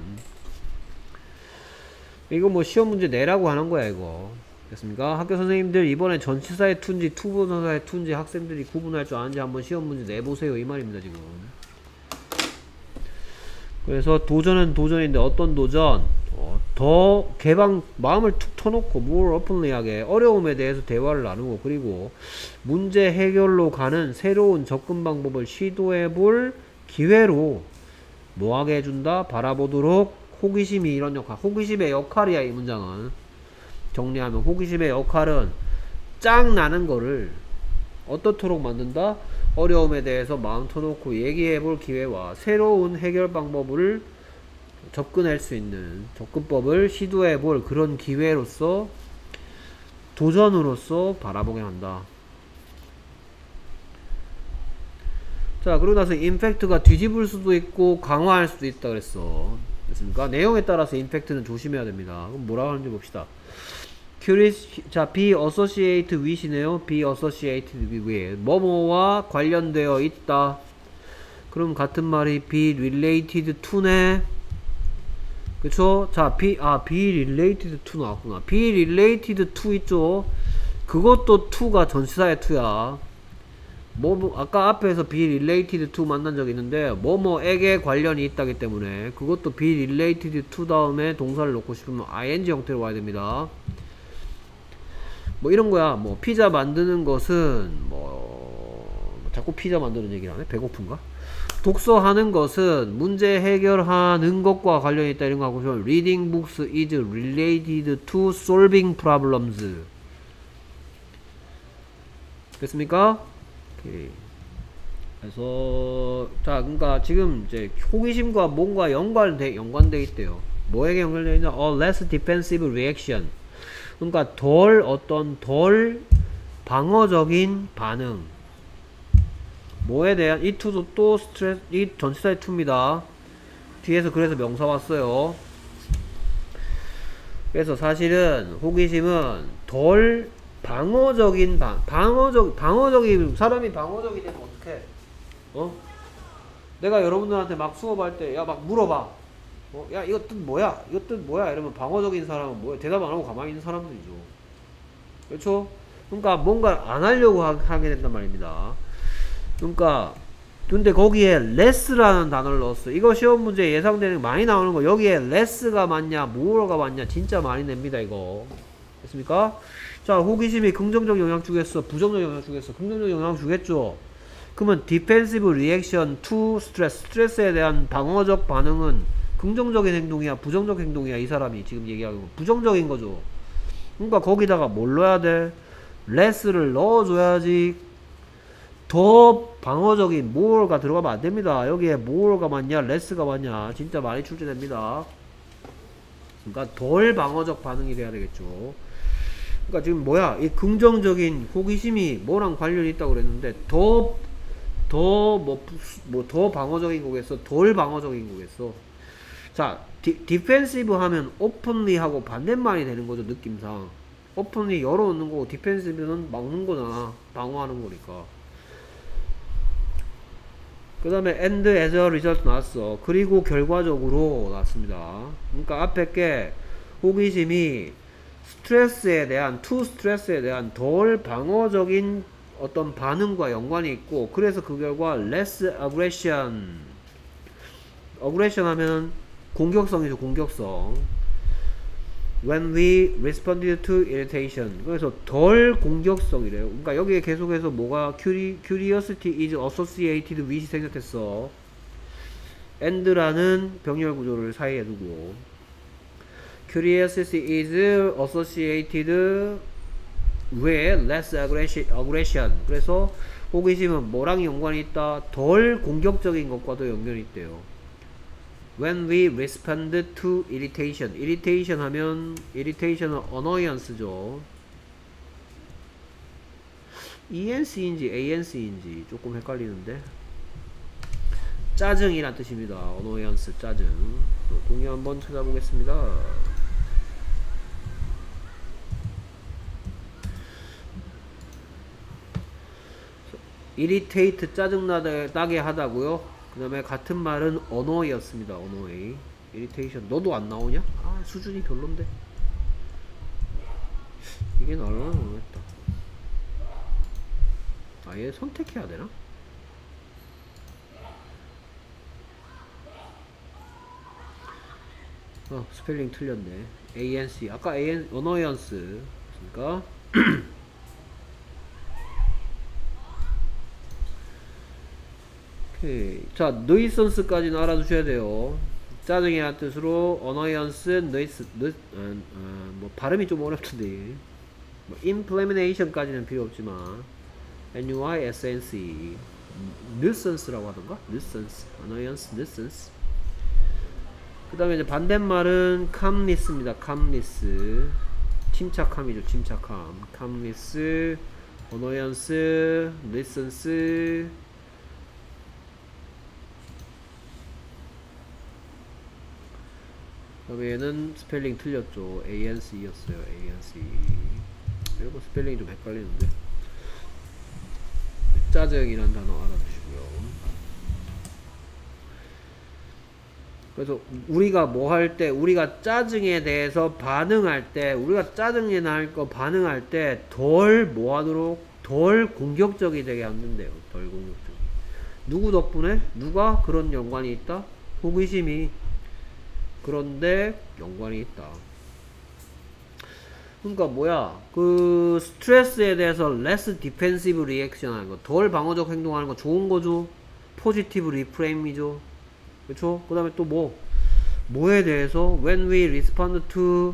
이거 뭐 시험 문제 내라고 하는 거야 이거. 됐습니까? 학교 선생님들 이번에 전치사의 to인지 to부정사의 to인지 학생들이 구분할 줄 아는지 한번 시험 문제 내보세요 이 말입니다 지금. 그래서 도전은 도전인데 어떤 도전? 어, 더 개방 마음을 툭 터놓고 more openly하게 어려움에 대해서 대화를 나누고 그리고 문제 해결로 가는 새로운 접근 방법을 시도해 볼 기회로 뭐하게 해준다? 바라보도록 호기심이 이런 역할 호기심의 역할이야 이 문장은 정리하면 호기심의 역할은 짱 나는 거를 어떻도록 만든다? 어려움에 대해서 마음 터놓고 얘기해 볼 기회와 새로운 해결 방법을 접근할 수 있는 접근법을 시도해 볼 그런 기회로서 도전으로서 바라보게 한다. 자 그러고 나서 임팩트가 뒤집을 수도 있고 강화할 수도 있다 그랬어 됐습니까? 내용에 따라서 임팩트는 조심해야 됩니다 그럼 뭐라 하는지 봅시다 curious 자 be associated with이네요 be associated with 뭐뭐와 관련되어 있다 그럼 같은 말이 be related to네 그쵸? 자, be, 아, be related to 나왔구나. be related to 있죠? 그것도 to가 전치사의 to야. 뭐, 뭐, 아까 앞에서 be related to 만난 적 있는데, 뭐뭐에게 관련이 있다기 때문에, 그것도 be related to 다음에 동사를 넣고 싶으면 ing 형태로 와야 됩니다. 뭐 이런 거야. 뭐, 피자 만드는 것은, 뭐, 자꾸 피자 만드는 얘기를 하네? 배고픈가? 독서하는 것은 문제 해결하는 것과 관련이 있다 이런 거 하고 싶으면 reading books is related to solving problems 됐습니까? 오케이. 그래서 자 그러니까 지금 이제 호기심과 뭔가 연관돼 연관돼 있대요. 뭐에게 연관돼 있냐? A less defensive reaction. 그러니까 덜 어떤 덜 방어적인 반응. 뭐에 대한 이 투도 또 스트레스 이 전치사의 투입니다. 뒤에서 그래서 명사 왔어요. 그래서 사실은 호기심은 덜 방어적인 방 방어적 방어적인 사람이 방어적이 되면 어떡해? 어? 내가 여러분들한테 막 수업할 때 야 막 물어봐. 어? 야뜻 뭐야? 뜻 뭐야? 이러면 방어적인 사람은 뭐야? 대답 안 하고 가만히 있는 사람들이죠. 그렇죠? 그러니까 뭔가 안 하려고 하, 하게 된단 말입니다. 그러니까 근데 거기에 less라는 단어를 넣었어. 이거 시험 문제 예상되는 많이 나오는 거 여기에 less가 맞냐, more가 맞냐 진짜 많이 냅니다 이거. 됐습니까? 자 호기심이 긍정적 영향 주겠어, 부정적 영향 주겠어, 긍정적 영향 주겠죠. 그러면 defensive reaction to stress, 스트레스에 대한 방어적 반응은 긍정적인 행동이야, 부정적 행동이야 이 사람이 지금 얘기하는 거 부정적인 거죠. 그러니까 거기다가 뭘 넣어야 돼? less를 넣어줘야지 더 방어적인 more가 들어가면 안 됩니다. 여기에 more가 맞냐, less가 맞냐, 진짜 많이 출제됩니다. 그러니까 덜 방어적 반응이 돼야 되겠죠. 그러니까 지금 뭐야, 이 긍정적인 호기심이 뭐랑 관련이 있다고 그랬는데 더 더 뭐뭐더 방어적인 거겠어, 덜 방어적인 거겠어. 자, de, defensive 하면 openly 하고 반대말이 되는 거죠, 느낌상. openly 열어놓는 거고 defensive는 막는 거나 방어하는 거니까. 그 다음에 and as a result 나왔어. 그리고 결과적으로 나왔습니다. 그러니까 앞에 게 호기심이 스트레스에 대한, to 스트레스에 대한 덜 방어적인 어떤 반응과 연관이 있고, 그래서 그 결과 less aggression. aggression 하면 공격성이죠, 공격성. When we responded to irritation. 그래서 덜 공격성이래요. 그러니까 여기에 계속해서 뭐가 curiosity is associated with이 생겼댔어. and라는 병렬 구조를 사이에 두고 curiosity is associated with less aggression. 그래서 호기심은 뭐랑 연관이 있다? 덜 공격적인 것과도 연결이 있대요. When we respond to irritation. irritation 하면 irritation은 annoyance죠. ENC인지 ANC인지 조금 헷갈리는데 짜증이란 뜻입니다. annoyance 짜증. 동의 한번 찾아보겠습니다. irritate 짜증나게 하다고요. 그 다음에 같은 말은 언어였습니다. 언어의. 이리테이션 너도 안 나오냐? 아 수준이 별론데. 이게 나올라나 모르겠다. 아얘 선택해야 되나? 어 스펠링 틀렸네. ANC 아까 AN 언어연스 그러니까 오케이. 자, 느이선스까지는 알아두셔야 돼요. 짜증이라는 뜻으로 어너이언스, 느이스, 느, 어, 어, 뭐 발음이 좀 어렵던데. 뭐 implementation까지는 필요 없지만 NUISNC nuisance라고 하던가? nuisance, annoyance, nuisance. 그 다음에 이제 반대말은 calmness입니다. calmness. 침착함이죠. 침착함. calmness, annoyance, nuisance, 다음에 얘는 스펠링 틀렸죠. ANC였어요. ANC. 이거 스펠링이 좀 헷갈리는데. 짜증이란 단어 알아두시고요. 그래서 우리가 뭐 할 때, 우리가 짜증에 대해서 반응할 때, 우리가 짜증에 날거 반응할 때 덜 뭐하도록 덜 공격적이 되게 만든대요. 덜 공격적이. 누구 덕분에? 누가 그런 연관이 있다? 호기심이. 그런데 연관이 있다. 그러니까 뭐야? 그 스트레스에 대해서 less defensive reaction 하는 거덜 방어적 행동하는 거 좋은 거죠. positive reframe이죠. 그쵸 그 다음에 또 뭐? 뭐에 대해서? when we respond to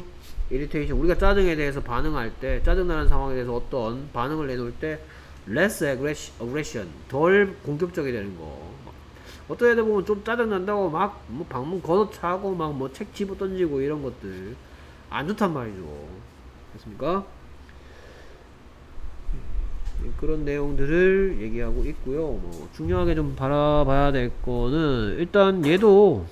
irritation. 우리가 짜증에 대해서 반응할 때 짜증나는 상황에 대해서 어떤 반응을 내놓을 때 less aggression 덜 공격적이 되는 거 어떤 애들 보면 좀 짜증난다고 막 뭐 방문 걷어차고 막 뭐 책 집어 던지고 이런 것들 안 좋단 말이죠 됐습니까? 그런 내용들을 얘기하고 있고요. 뭐 중요하게 좀 바라봐야 될 거는 일단 얘도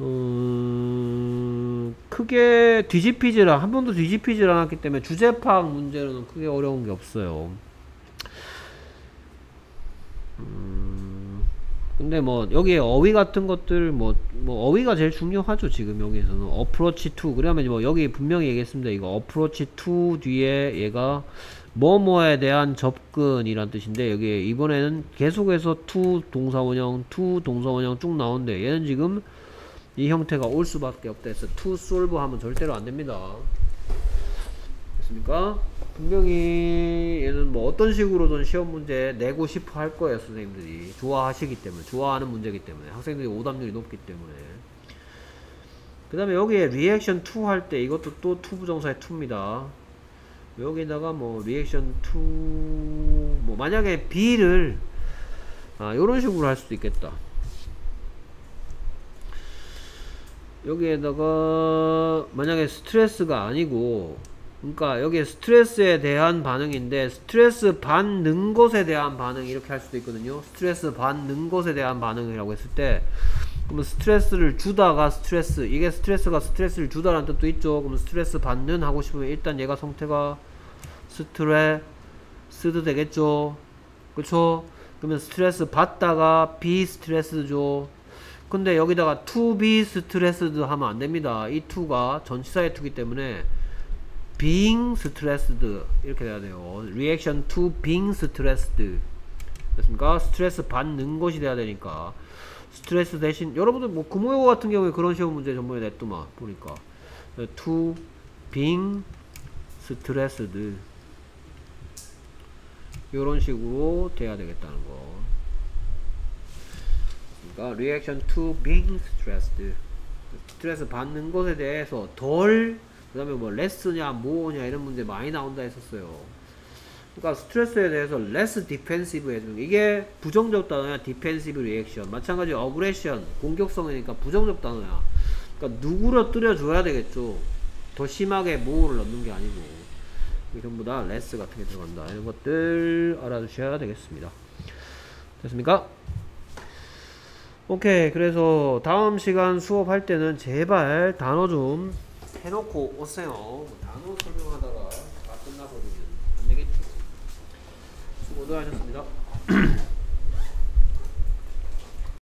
음, 크게 뒤집히질 한 번도 뒤집히질 않았기 때문에 주제 파악 문제로는 크게 어려운 게 없어요. 음, 근데 뭐 여기에 어휘 같은 것들 뭐, 뭐 어휘가 제일 중요하죠 지금 여기서는. approach to. 그러면 뭐 여기 분명히 얘기했습니다. 이거 approach to 뒤에 얘가 뭐뭐에 대한 접근이란 뜻인데 여기 이번에는 계속해서 to 동사원형 to 동사원형 쭉 나오는데 얘는 지금 이 형태가 올 수밖에 없다 해서 to solve 하면 절대로 안 됩니다. 됐습니까? 분명히 얘는 뭐 어떤 식으로든 시험 문제 내고 싶어 할 거예요 선생님들이. 좋아하시기 때문에 좋아하는 문제이기 때문에. 학생들이 오답률이 높기 때문에. 그 다음에 여기에 reaction to 할 때 이것도 또 to부정사의 to입니다. 여기다가 뭐 reaction to 뭐 만약에 be를 아 요런 식으로 할 수도 있겠다. 여기에다가 만약에 스트레스가 아니고 그러니까 여기 스트레스에 대한 반응인데 스트레스 받는 것에 대한 반응 이렇게 할 수도 있거든요. 스트레스 받는 것에 대한 반응이라고 했을 때 그러면 스트레스를 주다가 스트레스 이게 스트레스가 스트레스를 주다라는 뜻도 있죠. 그러면 스트레스 받는 하고 싶으면 일단 얘가 형태가 스트레스도 되겠죠. 그쵸 그러면 스트레스 받다가 비 스트레스죠. 근데 여기다가 to be stressed 하면 안됩니다. 이 to가 전치사의 to기 때문에 being stressed 이렇게 돼야 돼요. reaction to being stressed 됐습니까? 스트레스 받는 것이 돼야 되니까 스트레스 대신 여러분들 뭐 금호요 같은 경우에 그런 시험 문제 전번에 냈더만 보니까 to being stressed 이런 식으로 돼야 되겠다는 거. 그러니까 reaction to being stressed 스트레스 받는 것에 대해서 덜 그 다음에 뭐 레스냐 뭐냐 이런 문제 많이 나온다 했었어요. 그러니까 스트레스에 대해서 less defensive 해주는 이게 부정적 단어야 defensive reaction. 마찬가지로 aggression 공격성이니까 부정적 단어야. 그러니까 누구를 때려줘야 되겠죠? 더 심하게 뭐를 넣는 게 아니고. 전부 다 less 같은 게 들어간다. 이런 것들 알아두셔야 되겠습니다. 됐습니까? 오케이. 그래서 다음 시간 수업할 때는 제발 단어 좀 해놓고 오세요. 뭐 단어 설명하다가 다 끝나버리면 안 되겠죠. 수고들 하셨습니다.